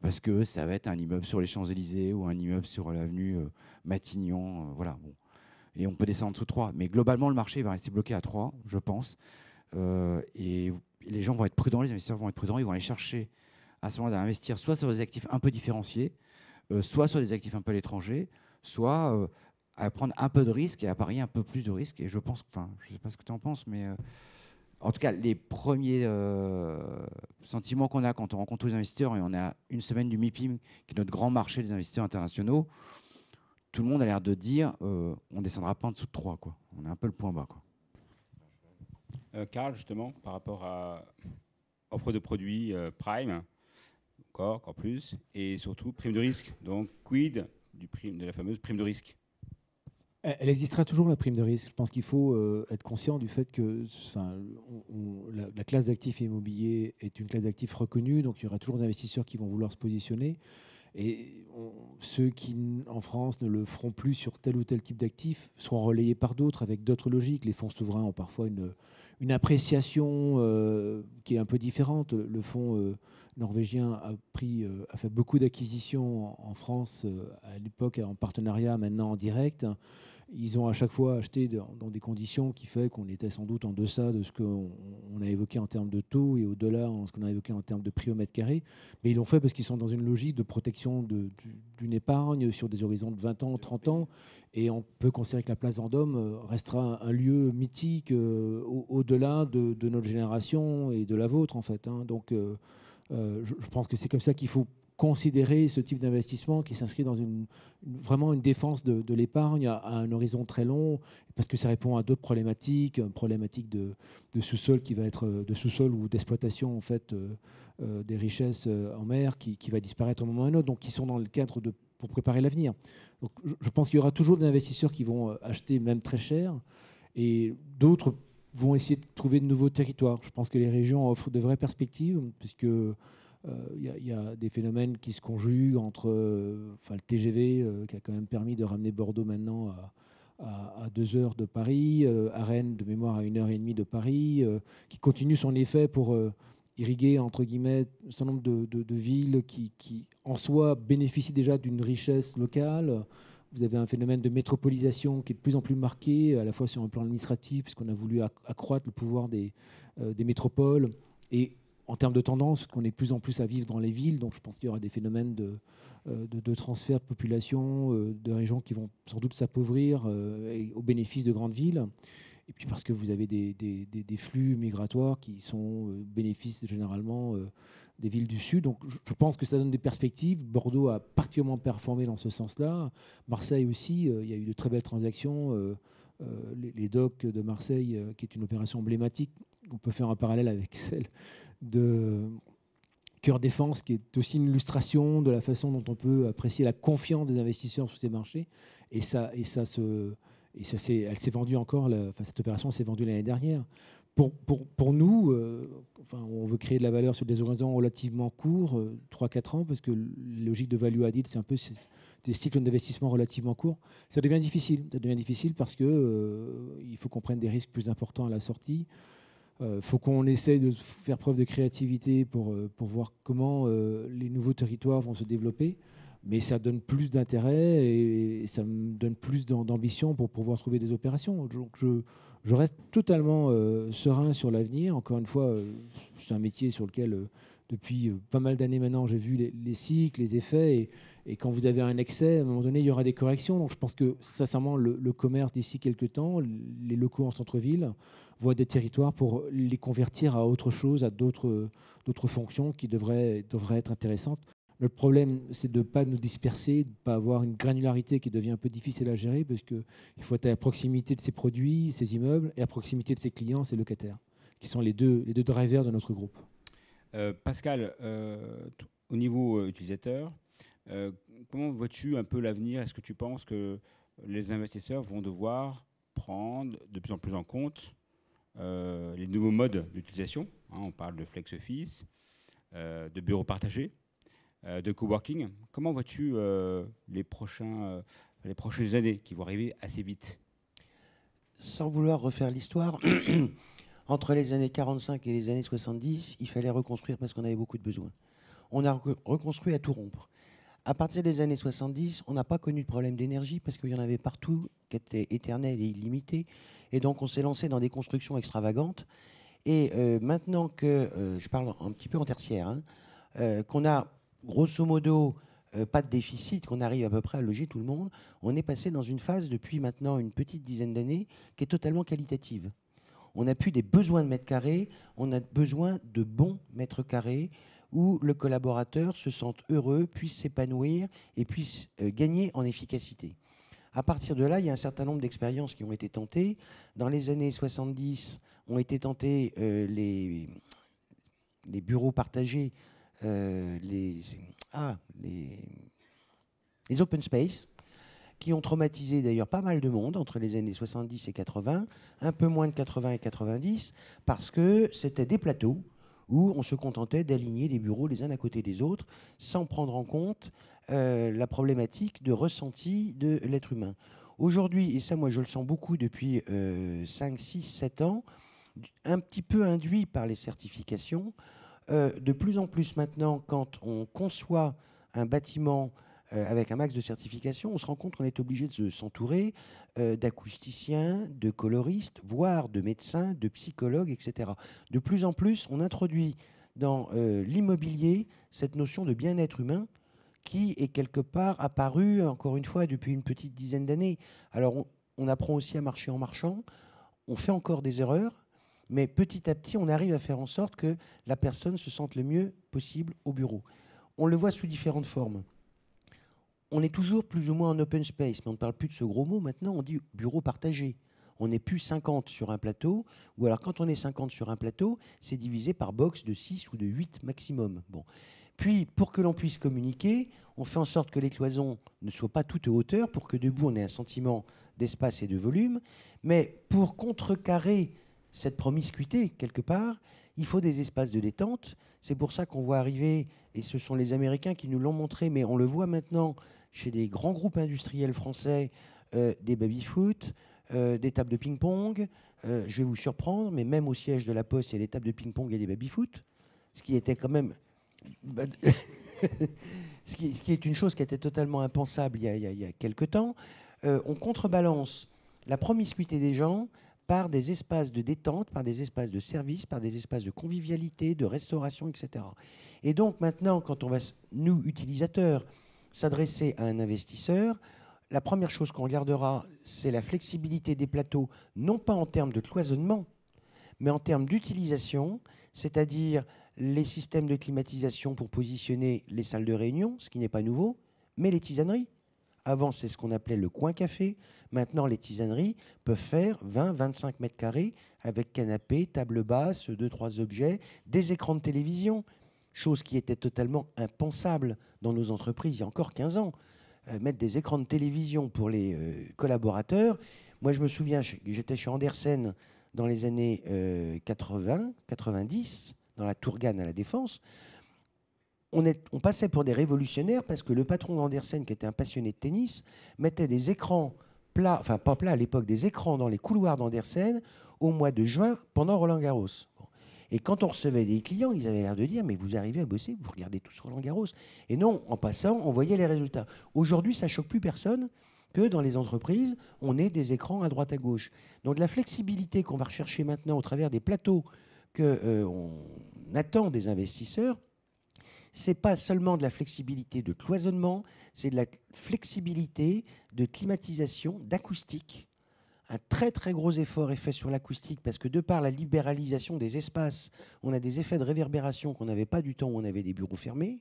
parce que ça va être un immeuble sur les Champs-Élysées ou un immeuble sur l'avenue euh, Matignon. euh, voilà, bon. Et on peut descendre sous 3. Mais globalement, le marché va rester bloqué à 3, je pense. Euh, et les gens vont être prudents, les investisseurs vont être prudents, ils vont aller chercher à ce moment d'investir soit sur des actifs un peu différenciés, soit sur des actifs un peu à l'étranger, soit à prendre un peu de risque et à parier un peu plus de risque. Et je pense, enfin, je ne sais pas ce que tu en penses, mais en tout cas, les premiers euh, sentiments qu'on a quand on rencontre tous les investisseurs, et on a une semaine du MIPIM, qui est notre grand marché des investisseurs internationaux, tout le monde a l'air de dire euh, on descendra pas en dessous de 3. Quoi. On est un peu le point bas. Quoi. Euh, Karl, justement, par rapport à offre de produits euh, Prime, encore, encore plus, et surtout prime de risque. Donc, quid de la fameuse prime de risque? Elle existera toujours, la prime de risque. Je pense qu'il faut euh, être conscient du fait que la, la classe d'actifs immobiliers est une classe d'actifs reconnue, donc il y aura toujours des investisseurs qui vont vouloir se positionner. Et ceux qui, en France, ne le feront plus sur tel ou tel type d'actifs seront relayés par d'autres avec d'autres logiques. Les fonds souverains ont parfois une, appréciation euh, qui est un peu différente. Le fonds euh, norvégien a, pris, a fait beaucoup d'acquisitions en, en France à l'époque en partenariat, maintenant en direct. Ils ont à chaque fois acheté dans, dans des conditions qui fait qu'on était sans doute en deçà de ce qu'on on a évoqué en termes de taux et au-delà en ce qu'on a évoqué en termes de prix au mètre carré. Mais ils l'ont fait parce qu'ils sont dans une logique de protection de- du- d'une épargne sur des horizons de 20 ans, 30 ans. Et on peut considérer que la place Vendôme euh, restera un, lieu mythique euh, au- au-delà de, de notre génération et de la vôtre, en fait. hein. Donc, euh, euh, je, je pense que c'est comme ça qu'il faut considérer ce type d'investissement qui s'inscrit dans une, vraiment une défense de, l'épargne à, un horizon très long, parce que ça répond à d'autres problématiques, une problématique de, sous-sol qui va être de sous-sol ou d'exploitation en fait euh, euh, des richesses euh, en mer qui, qui va disparaître au moment ou à un autre, donc qui sont dans le cadre de pour préparer l'avenir. Donc je, pense qu'il y aura toujours des investisseurs qui vont acheter même très cher, et d'autres vont essayer de trouver de nouveaux territoires. Je pense que les régions offrent de vraies perspectives, puisque euh, il y, a- des phénomènes qui se conjuguent entre euh, enfin, le TGV euh, qui a quand même permis de ramener Bordeaux maintenant à, à, à deux heures de Paris, euh, à Rennes de mémoire à une heure et demie de Paris, qui continue son effet pour irriguer entre guillemets un certain nombre de, villes qui, en soi bénéficient déjà d'une richesse locale. Vous avez un phénomène de métropolisation qui est de plus en plus marqué, à la fois sur un plan administratif, puisqu'on a voulu acc- accroître le pouvoir des, des métropoles, et en termes de tendance, parce qu'on est de plus en plus à vivre dans les villes, donc je pense qu'il y aura des phénomènes de, euh, transfert de population, euh, de régions qui vont sans doute s'appauvrir euh, au bénéfice de grandes villes. Et puis parce que vous avez des, flux migratoires qui sont bénéfices généralement des villes du Sud. Donc je, pense que ça donne des perspectives. Bordeaux a particulièrement performé dans ce sens-là. Marseille aussi, il y a eu de très belles transactions. les, les docks de Marseille, qui est une opération emblématique, on peut faire un parallèle avec celle de Cœur Défense, qui est aussi une illustration de la façon dont on peut apprécier la confiance des investisseurs sur ces marchés. Et ça, et ça se, et ça elle s'est vendue encore, cette opération s'est vendue l'année dernière. Pour, pour, pour nous, euh, enfin, on veut créer de la valeur sur des horizons relativement courts, euh, 3-4 ans, parce que la logique de value added, c'est un peu des cycles d'investissement relativement courts. Ça devient difficile. Ça devient difficile parce que euh, il faut qu'on prenne des risques plus importants à la sortie. Il faut qu'on essaie de faire preuve de créativité pour, euh, pour voir comment euh, les nouveaux territoires vont se développer. Mais ça donne plus d'intérêt et, ça me donne plus d'am- d'ambition pour pouvoir trouver des opérations. Donc je, je reste totalement euh, serein sur l'avenir. Encore une fois, euh, c'est un métier sur lequel, euh, depuis euh, pas mal d'années maintenant, j'ai vu les, les cycles, les effets. Et, quand vous avez un excès, à un moment donné, il y aura des corrections. Donc je pense que, sincèrement, le, commerce d'ici quelques temps, les locaux en centre-ville, voient des territoires pour les convertir à autre chose, à d'autres fonctions qui devraient, être intéressantes. Le problème, c'est de ne pas nous disperser, de ne pas avoir une granularité qui devient un peu difficile à gérer, parce qu'il faut être à proximité de ces produits, ces immeubles, et à proximité de ses clients, ses locataires, qui sont les deux drivers de notre groupe. Euh, Pascal, euh, au niveau euh, utilisateur, comment vois-tu un peu l'avenir? Est-ce que tu penses que les investisseurs vont devoir prendre de plus en plus en compte les nouveaux modes d'utilisation? Hein, on parle de flex office, de bureaux partagés, de coworking. Comment vois-tu les prochaines années qui vont arriver assez vite? Sans vouloir refaire l'histoire, entre les années 45 et les années 70, il fallait reconstruire parce qu'on avait beaucoup de besoins. On a reconstruit à tout rompre. À partir des années 70, on n'a pas connu de problème d'énergie parce qu'il y en avait partout qui étaient éternels et illimités. Et donc on s'est lancé dans des constructions extravagantes. Et euh, maintenant que, euh, je parle un petit peu en tertiaire, hein, euh, qu'on a grosso modo pas de déficit, qu'on arrive à peu près à loger tout le monde, on est passé dans une phase depuis maintenant une petite dizaine d'années qui est totalement qualitative. On n'a plus des besoins de mètres carrés, on a besoin de bons mètres carrés où le collaborateur se sente heureux, puisse s'épanouir et puisse euh, gagner en efficacité. À partir de là, il y a un certain nombre d'expériences qui ont été tentées. Dans les années 70, ont été tentés euh, les, bureaux partagés, euh, les, ah, les, les open space, qui ont traumatisé d'ailleurs pas mal de monde entre les années 70 et 80, un peu moins de 80 et 90, parce que c'était des plateaux où on se contentait d'aligner les bureaux les uns à côté des autres, sans prendre en compte euh, la problématique de ressenti de l'être humain. Aujourd'hui, et ça moi je le sens beaucoup depuis 5, 6, 7 ans, un petit peu induit par les certifications, euh, de plus en plus maintenant, quand on conçoit un bâtiment avec un max de certification, on se rend compte qu'on est obligé de s'entourer euh, d'acousticiens, de coloristes, voire de médecins, de psychologues, etc. De plus en plus, on introduit dans euh, l'immobilier cette notion de bien-être humain qui est quelque part apparue, encore une fois, depuis une petite dizaine d'années. Alors, on, on apprend aussi à marcher en marchant, on fait encore des erreurs, mais petit à petit, on arrive à faire en sorte que la personne se sente le mieux possible au bureau. On le voit sous différentes formes on est toujours plus ou moins en open space, mais on ne parle plus de ce gros mot maintenant, on dit bureau partagé. On n'est plus 50 sur un plateau, ou alors quand on est 50 sur un plateau, c'est divisé par box de 6 ou de 8 maximum. Bon. Puis, pour que l'on puisse communiquer, on fait en sorte que les cloisons ne soient pas toutes hauteur, pour que debout on ait un sentiment d'espace et de volume. Mais pour contrecarrer cette promiscuité, quelque part, il faut des espaces de détente. C'est pour ça qu'on voit arriver, et ce sont les Américains qui nous l'ont montré, mais on le voit maintenant chez des grands groupes industriels français euh, des baby-foot, euh, des tables de ping-pong. Euh, je vais vous surprendre, mais même au siège de la Poste, il y a des tables de ping-pong et des baby-foot, ce qui était quand même... Bah, ce, qui, est une chose qui était totalement impensable il y a, il y a quelques temps. on contrebalance la promiscuité des gens par des espaces de détente, par des espaces de service, par des espaces de convivialité, de restauration, etc. Et donc maintenant, quand on va, nous, utilisateurs, s'adresser à un investisseur, la première chose qu'on regardera, c'est la flexibilité des plateaux, non pas en termes de cloisonnement, mais en termes d'utilisation, c'est-à-dire les systèmes de climatisation pour positionner les salles de réunion, ce qui n'est pas nouveau, mais les tisaneries. Avant, c'est ce qu'on appelait le coin café. Maintenant, les tisaneries peuvent faire 20-25 mètres carrés avec canapé, table basse, deux, trois objets, des écrans de télévision chose qui était totalement impensable dans nos entreprises il y a encore 15 ans. Euh, mettre des écrans de télévision pour les euh, collaborateurs. Moi, je me souviens, j'étais chez Andersen dans les années 80, euh, 90, dans la Tourgane à la Défense. On, passait pour des révolutionnaires parce que le patron d'Andersen, qui était un passionné de tennis, mettait des écrans plats, enfin pas plats à l'époque, des écrans dans les couloirs d'Andersen au mois de juin pendant Roland Garros. Et quand on recevait des clients, ils avaient l'air de dire Mais vous arrivez à bosser, vous regardez tous Roland Garros. Et non, en passant, on voyait les résultats. Aujourd'hui, ça choque plus personne que dans les entreprises, on ait des écrans à droite à gauche. Donc la flexibilité qu'on va rechercher maintenant au travers des plateaux qu'on euh, attend des investisseurs, c'est pas seulement de la flexibilité de cloisonnement, c'est de la flexibilité de climatisation, d'acoustique, un très très gros effort est fait sur l'acoustique parce que de par la libéralisation des espaces, on a des effets de réverbération qu'on n'avait pas du temps où on avait des bureaux fermés.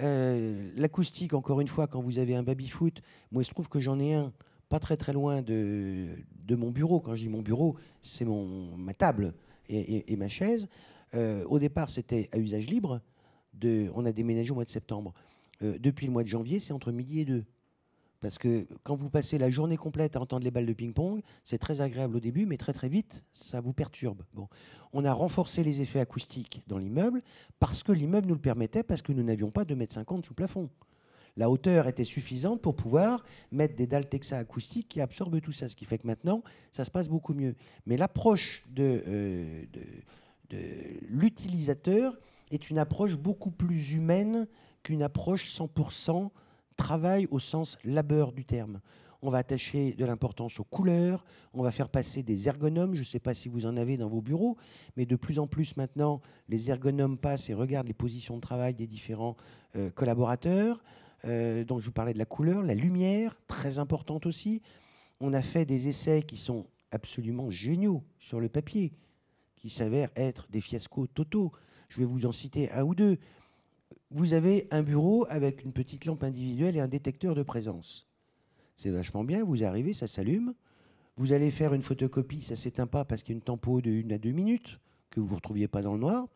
Euh, l'acoustique, encore une fois, quand vous avez un baby-foot, moi il se trouve que j'en ai un pas très très loin de, mon bureau. Quand je dis mon bureau, c'est ma table et, ma chaise. Euh, au départ, c'était à usage libre. On a déménagé au mois de septembre. Euh, depuis le mois de janvier, c'est entre midi et deux Parce que quand vous passez la journée complète à entendre les balles de ping-pong, c'est très agréable au début, mais très très vite, ça vous perturbe. Bon. On a renforcé les effets acoustiques dans l'immeuble parce que l'immeuble nous le permettait, parce que nous n'avions pas 2,50 m sous plafond. La hauteur était suffisante pour pouvoir mettre des dalles Texa acoustiques qui absorbent tout ça, ce qui fait que maintenant, ça se passe beaucoup mieux. Mais l'approche de, euh, de, de l'utilisateur est une approche beaucoup plus humaine qu'une approche 100% travail au sens labeur du terme. On va attacher de l'importance aux couleurs, on va faire passer des ergonomes, je ne sais pas si vous en avez dans vos bureaux, mais de plus en plus maintenant, les ergonomes passent et regardent les positions de travail des différents euh, collaborateurs. Euh, dont je vous parlais de la couleur, la lumière, très importante aussi. On a fait des essais qui sont absolument géniaux sur le papier, qui s'avèrent être des fiascos totaux. Je vais vous en citer un ou deux vous avez un bureau avec une petite lampe individuelle et un détecteur de présence. C'est vachement bien, vous arrivez, ça s'allume. Vous allez faire une photocopie, ça s'éteint pas parce qu'il y a une tempo de 1 à 2 minutes que vous ne retrouviez pas dans le noir.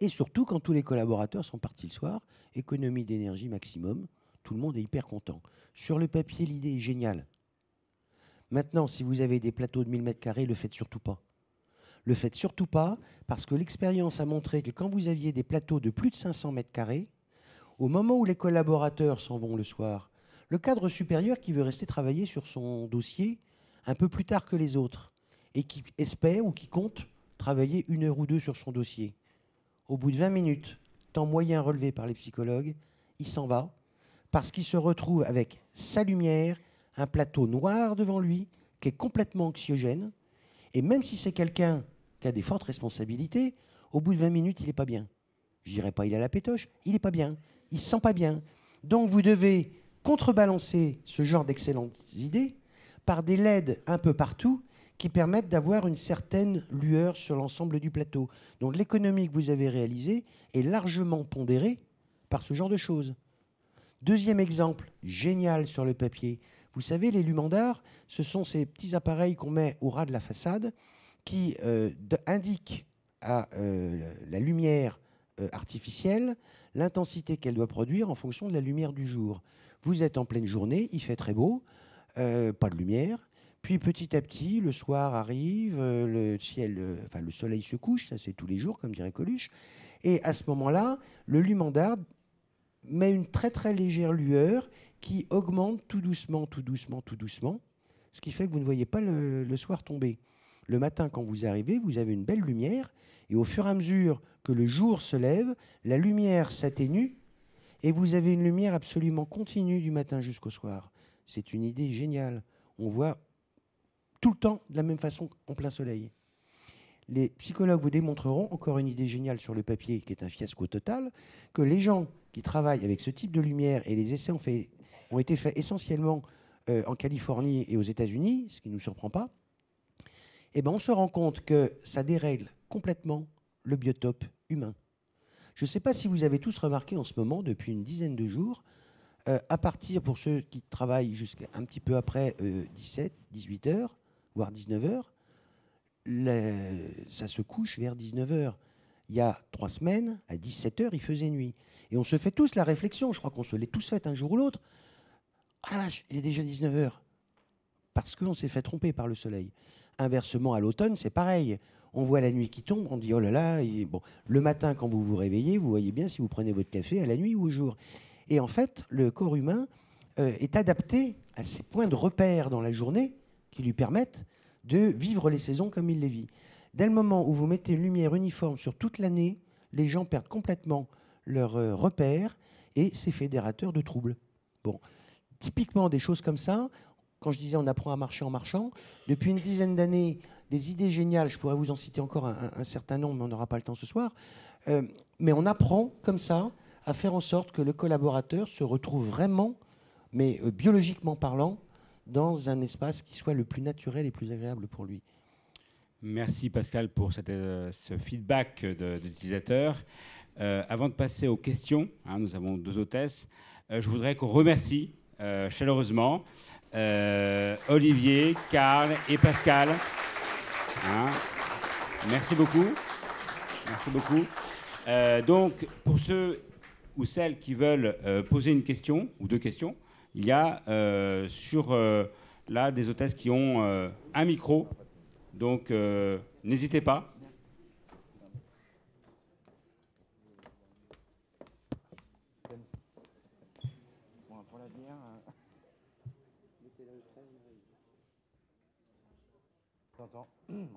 Et surtout, quand tous les collaborateurs sont partis le soir, économie d'énergie maximum, tout le monde est hyper content. Sur le papier, l'idée est géniale. Maintenant, si vous avez des plateaux de 1000 m2, le faites surtout pas. Le faites surtout pas, parce que l'expérience a montré que quand vous aviez des plateaux de plus de 500 mètres carrés, au moment où les collaborateurs s'en vont le soir, le cadre supérieur qui veut rester travailler sur son dossier un peu plus tard que les autres, et qui espère ou qui compte travailler une heure ou deux sur son dossier, au bout de 20 minutes, temps moyen relevé par les psychologues, il s'en va, parce qu'il se retrouve avec sa lumière, un plateau noir devant lui, qui est complètement anxiogène, et même si c'est quelqu'un qui a des fortes responsabilités, au bout de 20 minutes, il n'est pas bien. Je dirais pas il a la pétoche, il n'est pas bien. Il se sent pas bien. Donc vous devez contrebalancer ce genre d'excellentes idées par des LED un peu partout qui permettent d'avoir une certaine lueur sur l'ensemble du plateau. Donc l'économie que vous avez réalisée est largement pondérée par ce genre de choses. Deuxième exemple, génial sur le papier. Vous savez, les lumandards, ce sont ces petits appareils qu'on met au ras de la façade qui euh, indique à euh, la lumière euh, artificielle l'intensité qu'elle doit produire en fonction de la lumière du jour. Vous êtes en pleine journée, il fait très beau, pas de lumière. Puis petit à petit, le soir arrive, le ciel, le soleil se couche, ça c'est tous les jours, comme dirait Coluche. Et à ce moment-là, le lumandard met une très très légère lueur qui augmente tout doucement, tout doucement, tout doucement, ce qui fait que vous ne voyez pas le soir tomber. Le matin, quand vous arrivez, vous avez une belle lumière, et au fur et à mesure que le jour se lève, la lumière s'atténue, et vous avez une lumière absolument continue du matin jusqu'au soir. C'est une idée géniale. On voit tout le temps de la même façon en plein soleil. Les psychologues vous démontreront, encore une idée géniale sur le papier, qui est un fiasco total, que les gens qui travaillent avec ce type de lumière, et les essais ont, été faits essentiellement euh, en Californie et aux États-Unis, ce qui ne nous surprend pas, eh ben, on se rend compte que ça dérègle complètement le biotope humain. Je ne sais pas si vous avez tous remarqué en ce moment, depuis une dizaine de jours, euh, à partir, pour ceux qui travaillent jusqu'à un petit peu après 17, 18 heures, voire 19 heures, ça se couche vers 19 heures. Il y a trois semaines, à 17 heures, il faisait nuit. Et on se fait tous la réflexion, je crois qu'on se l'est tous fait un jour ou l'autre. Ah la vache, il est déjà 19 heures. Parce qu'on s'est fait tromper par le soleil. Inversement, à l'automne, c'est pareil. On voit la nuit qui tombe, on dit oh là là. le matin, quand vous vous réveillez, vous voyez bien si vous prenez votre café à la nuit ou au jour. Et en fait, le corps humain euh, est adapté à ces points de repère dans la journée qui lui permettent de vivre les saisons comme il les vit. Dès le moment où vous mettez une lumière uniforme sur toute l'année, les gens perdent complètement leur euh, repère et c'est fédérateur de troubles. Typiquement des choses comme ça, quand je disais on apprend à marcher en marchant, depuis une dizaine d'années, des idées géniales, je pourrais vous en citer encore un, certain nombre, mais on n'aura pas le temps ce soir, euh, mais on apprend comme ça à faire en sorte que le collaborateur se retrouve vraiment, mais euh, biologiquement parlant, dans un espace qui soit le plus naturel et plus agréable pour lui. Merci Pascal pour euh, ce feedback d'utilisateur. avant de passer aux questions, hein, nous avons deux hôtesses, je voudrais qu'on remercie chaleureusement euh, Olivier, Karl et Pascal. Hein? Merci beaucoup. Merci beaucoup. Euh, donc, pour ceux ou celles qui veulent euh, poser une question ou deux questions, Il y a sur là des hôtesses qui ont un micro, donc n'hésitez pas. Hmm.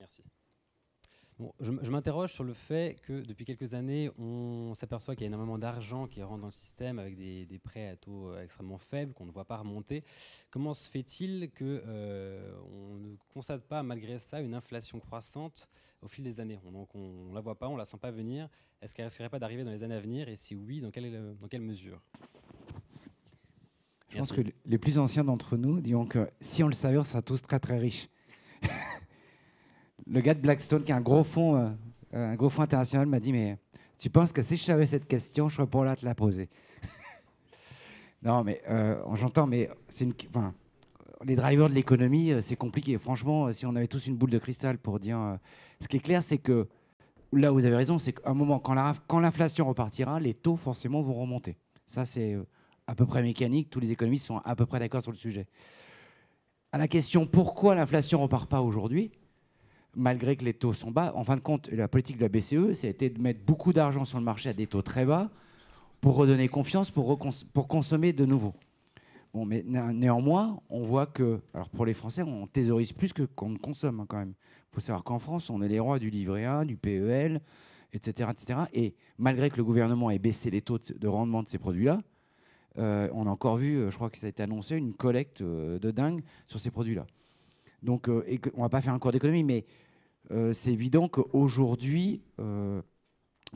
Merci je, m'interroge sur le fait que depuis quelques années, on s'aperçoit qu'il y a énormément d'argent qui rentre dans le système avec des, prêts à taux euh, extrêmement faibles qu'on ne voit pas remonter. Comment se fait-il qu'on euh, ne constate pas, malgré ça, une inflation croissante au fil des années? On ne la voit pas, on ne la sent pas venir. Est-ce qu'elle risquerait pas d'arriver dans les années à venir? Et si oui, dans quelle, dans quelle mesure? Je pense que les plus anciens d'entre nous disons que si on le savait, on serait tous très très riches le gars de Blackstone, qui est un gros fonds, euh, international, m'a dit Mais tu penses que si je savais cette question, je serais pas là te la poser? Non, mais euh, j'entends, mais les drivers de l'économie, euh, c'est compliqué. Franchement, si on avait tous une boule de cristal pour dire. ce qui est clair, c'est que là où vous avez raison, c'est qu'à un moment, quand l'inflation repartira, les taux forcément vont remonter. Ça, c'est à peu près mécanique. Tous les économistes sont à peu près d'accord sur le sujet. À la question pourquoi l'inflation repart pas aujourd'hui, malgré que les taux sont bas. En fin de compte, la politique de la BCE, c'était de mettre beaucoup d'argent sur le marché à des taux très bas pour redonner confiance, pour, pour consommer de nouveau. Bon, mais néanmoins, on voit que, alors pour les Français, on thésaurise plus que qu'on ne consomme hein, quand même. Il faut savoir qu'en France, on est les rois du livret A, du PEL, etc., etc. Et malgré que le gouvernement ait baissé les taux de rendement de ces produits-là, euh, on a encore vu, euh, je crois que ça a été annoncé, une collecte euh, de dingue sur ces produits-là. Donc, on va pas faire un cours d'économie, mais c'est évident qu'aujourd'hui, euh,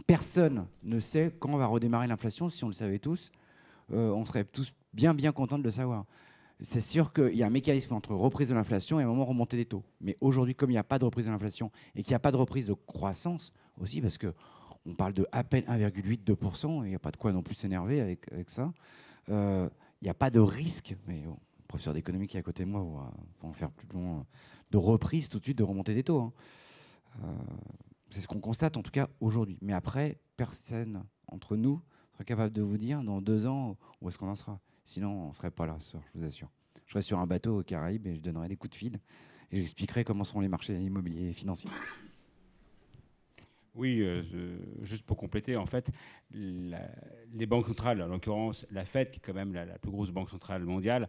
personne ne sait quand va redémarrer l'inflation. Si on le savait tous, euh, on serait tous bien, bien contents de le savoir. C'est sûr qu'il y a un mécanisme entre reprise de l'inflation et un moment remontée des taux. Mais aujourd'hui, comme il n'y a pas de reprise de l'inflation et qu'il n'y a pas de reprise de croissance aussi, parce qu'on parle de à peine 1,8-2%, il n'y a pas de quoi non plus s'énerver avec, ça, il n'y a pas de risque, mais professeur d'économie qui est à côté de moi va en faire plus long, de reprise tout de suite de remontée des taux. Hein. Euh, c'est ce qu'on constate en tout cas aujourd'hui. Mais après, personne entre nous sera capable de vous dire dans deux ans où est-ce qu'on en sera. Sinon, on ne serait pas là ce soir, je vous assure. Je serais sur un bateau aux Caraïbes et je donnerais des coups de fil et j'expliquerai comment sont les marchés immobiliers et financiers. Oui, euh, juste pour compléter, en fait, les banques centrales, en l'occurrence la Fed, qui est quand même la, plus grosse banque centrale mondiale,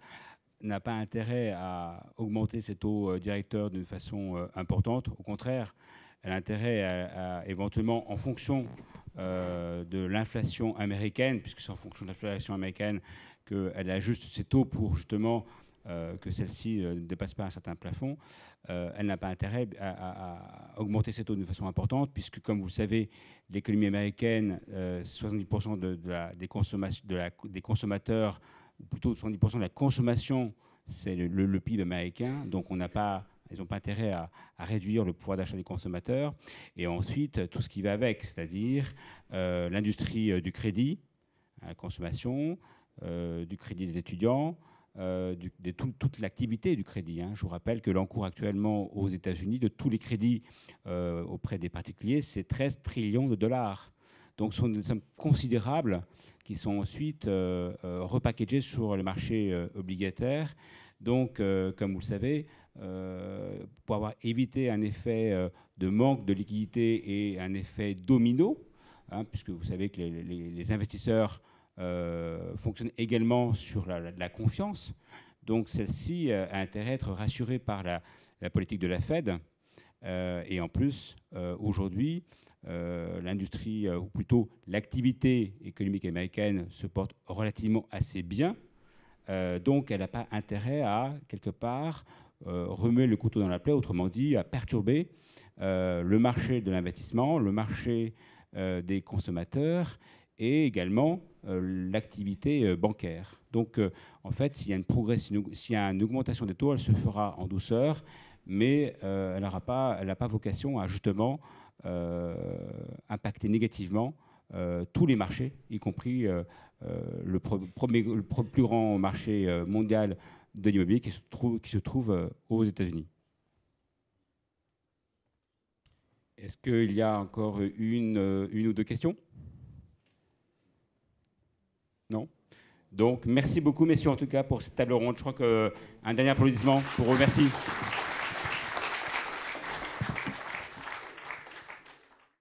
n'a pas intérêt à augmenter ses taux euh, directeurs d'une façon importante. Au contraire, elle a intérêt à, éventuellement, en fonction euh, de l'inflation américaine, puisque c'est en fonction de l'inflation américaine qu'elle ajuste ses taux pour justement euh, que celle-ci euh, ne dépasse pas un certain plafond, elle n'a pas intérêt à, augmenter ses taux d'une façon importante, puisque, comme vous le savez, l'économie américaine, 70% de, la, des, des consommateurs, ou plutôt 70% de la consommation, c'est le, PIB américain. Donc on n'a pas ils n'ont pas intérêt à, réduire le pouvoir d'achat des consommateurs. Et ensuite, tout ce qui va avec, c'est-à-dire euh, l'industrie euh, du crédit, la consommation, euh, du crédit des étudiants, de toute l'activité du crédit. Hein. Je vous rappelle que l'encours actuellement aux États-Unis de tous les crédits auprès des particuliers, c'est 13 trillions de dollars. Donc ce sont des sommes considérables qui sont ensuite repackagées sur le marché obligataire. Donc, comme vous le savez, euh, pour avoir évité un effet euh, de manque de liquidité et un effet domino, hein, puisque vous savez que les, investisseurs euh, fonctionnent également sur la, confiance. Donc celle-ci a intérêt à être rassurée par la, politique de la Fed. et en plus, aujourd'hui, l'industrie, ou plutôt l'activité économique américaine se porte relativement assez bien. donc elle n'a pas intérêt à, quelque part, euh, remet le couteau dans la plaie, autrement dit, à perturber euh, le marché de l'investissement, le marché euh, des consommateurs et également l'activité bancaire. Donc, en fait, s'il y a une y a une augmentation des taux, elle se fera en douceur, mais elle n'a pas, pas, vocation à justement impacter négativement tous les marchés, y compris le, premier, le plus grand marché mondial de l'immobilier qui, se trouve, qui se trouve aux États-Unis. Est-ce qu'il y a encore une, une ou deux questions? Non? Donc, merci beaucoup, messieurs, en tout cas, pour cette table ronde. Je crois qu'un dernier applaudissement pour eux. Merci.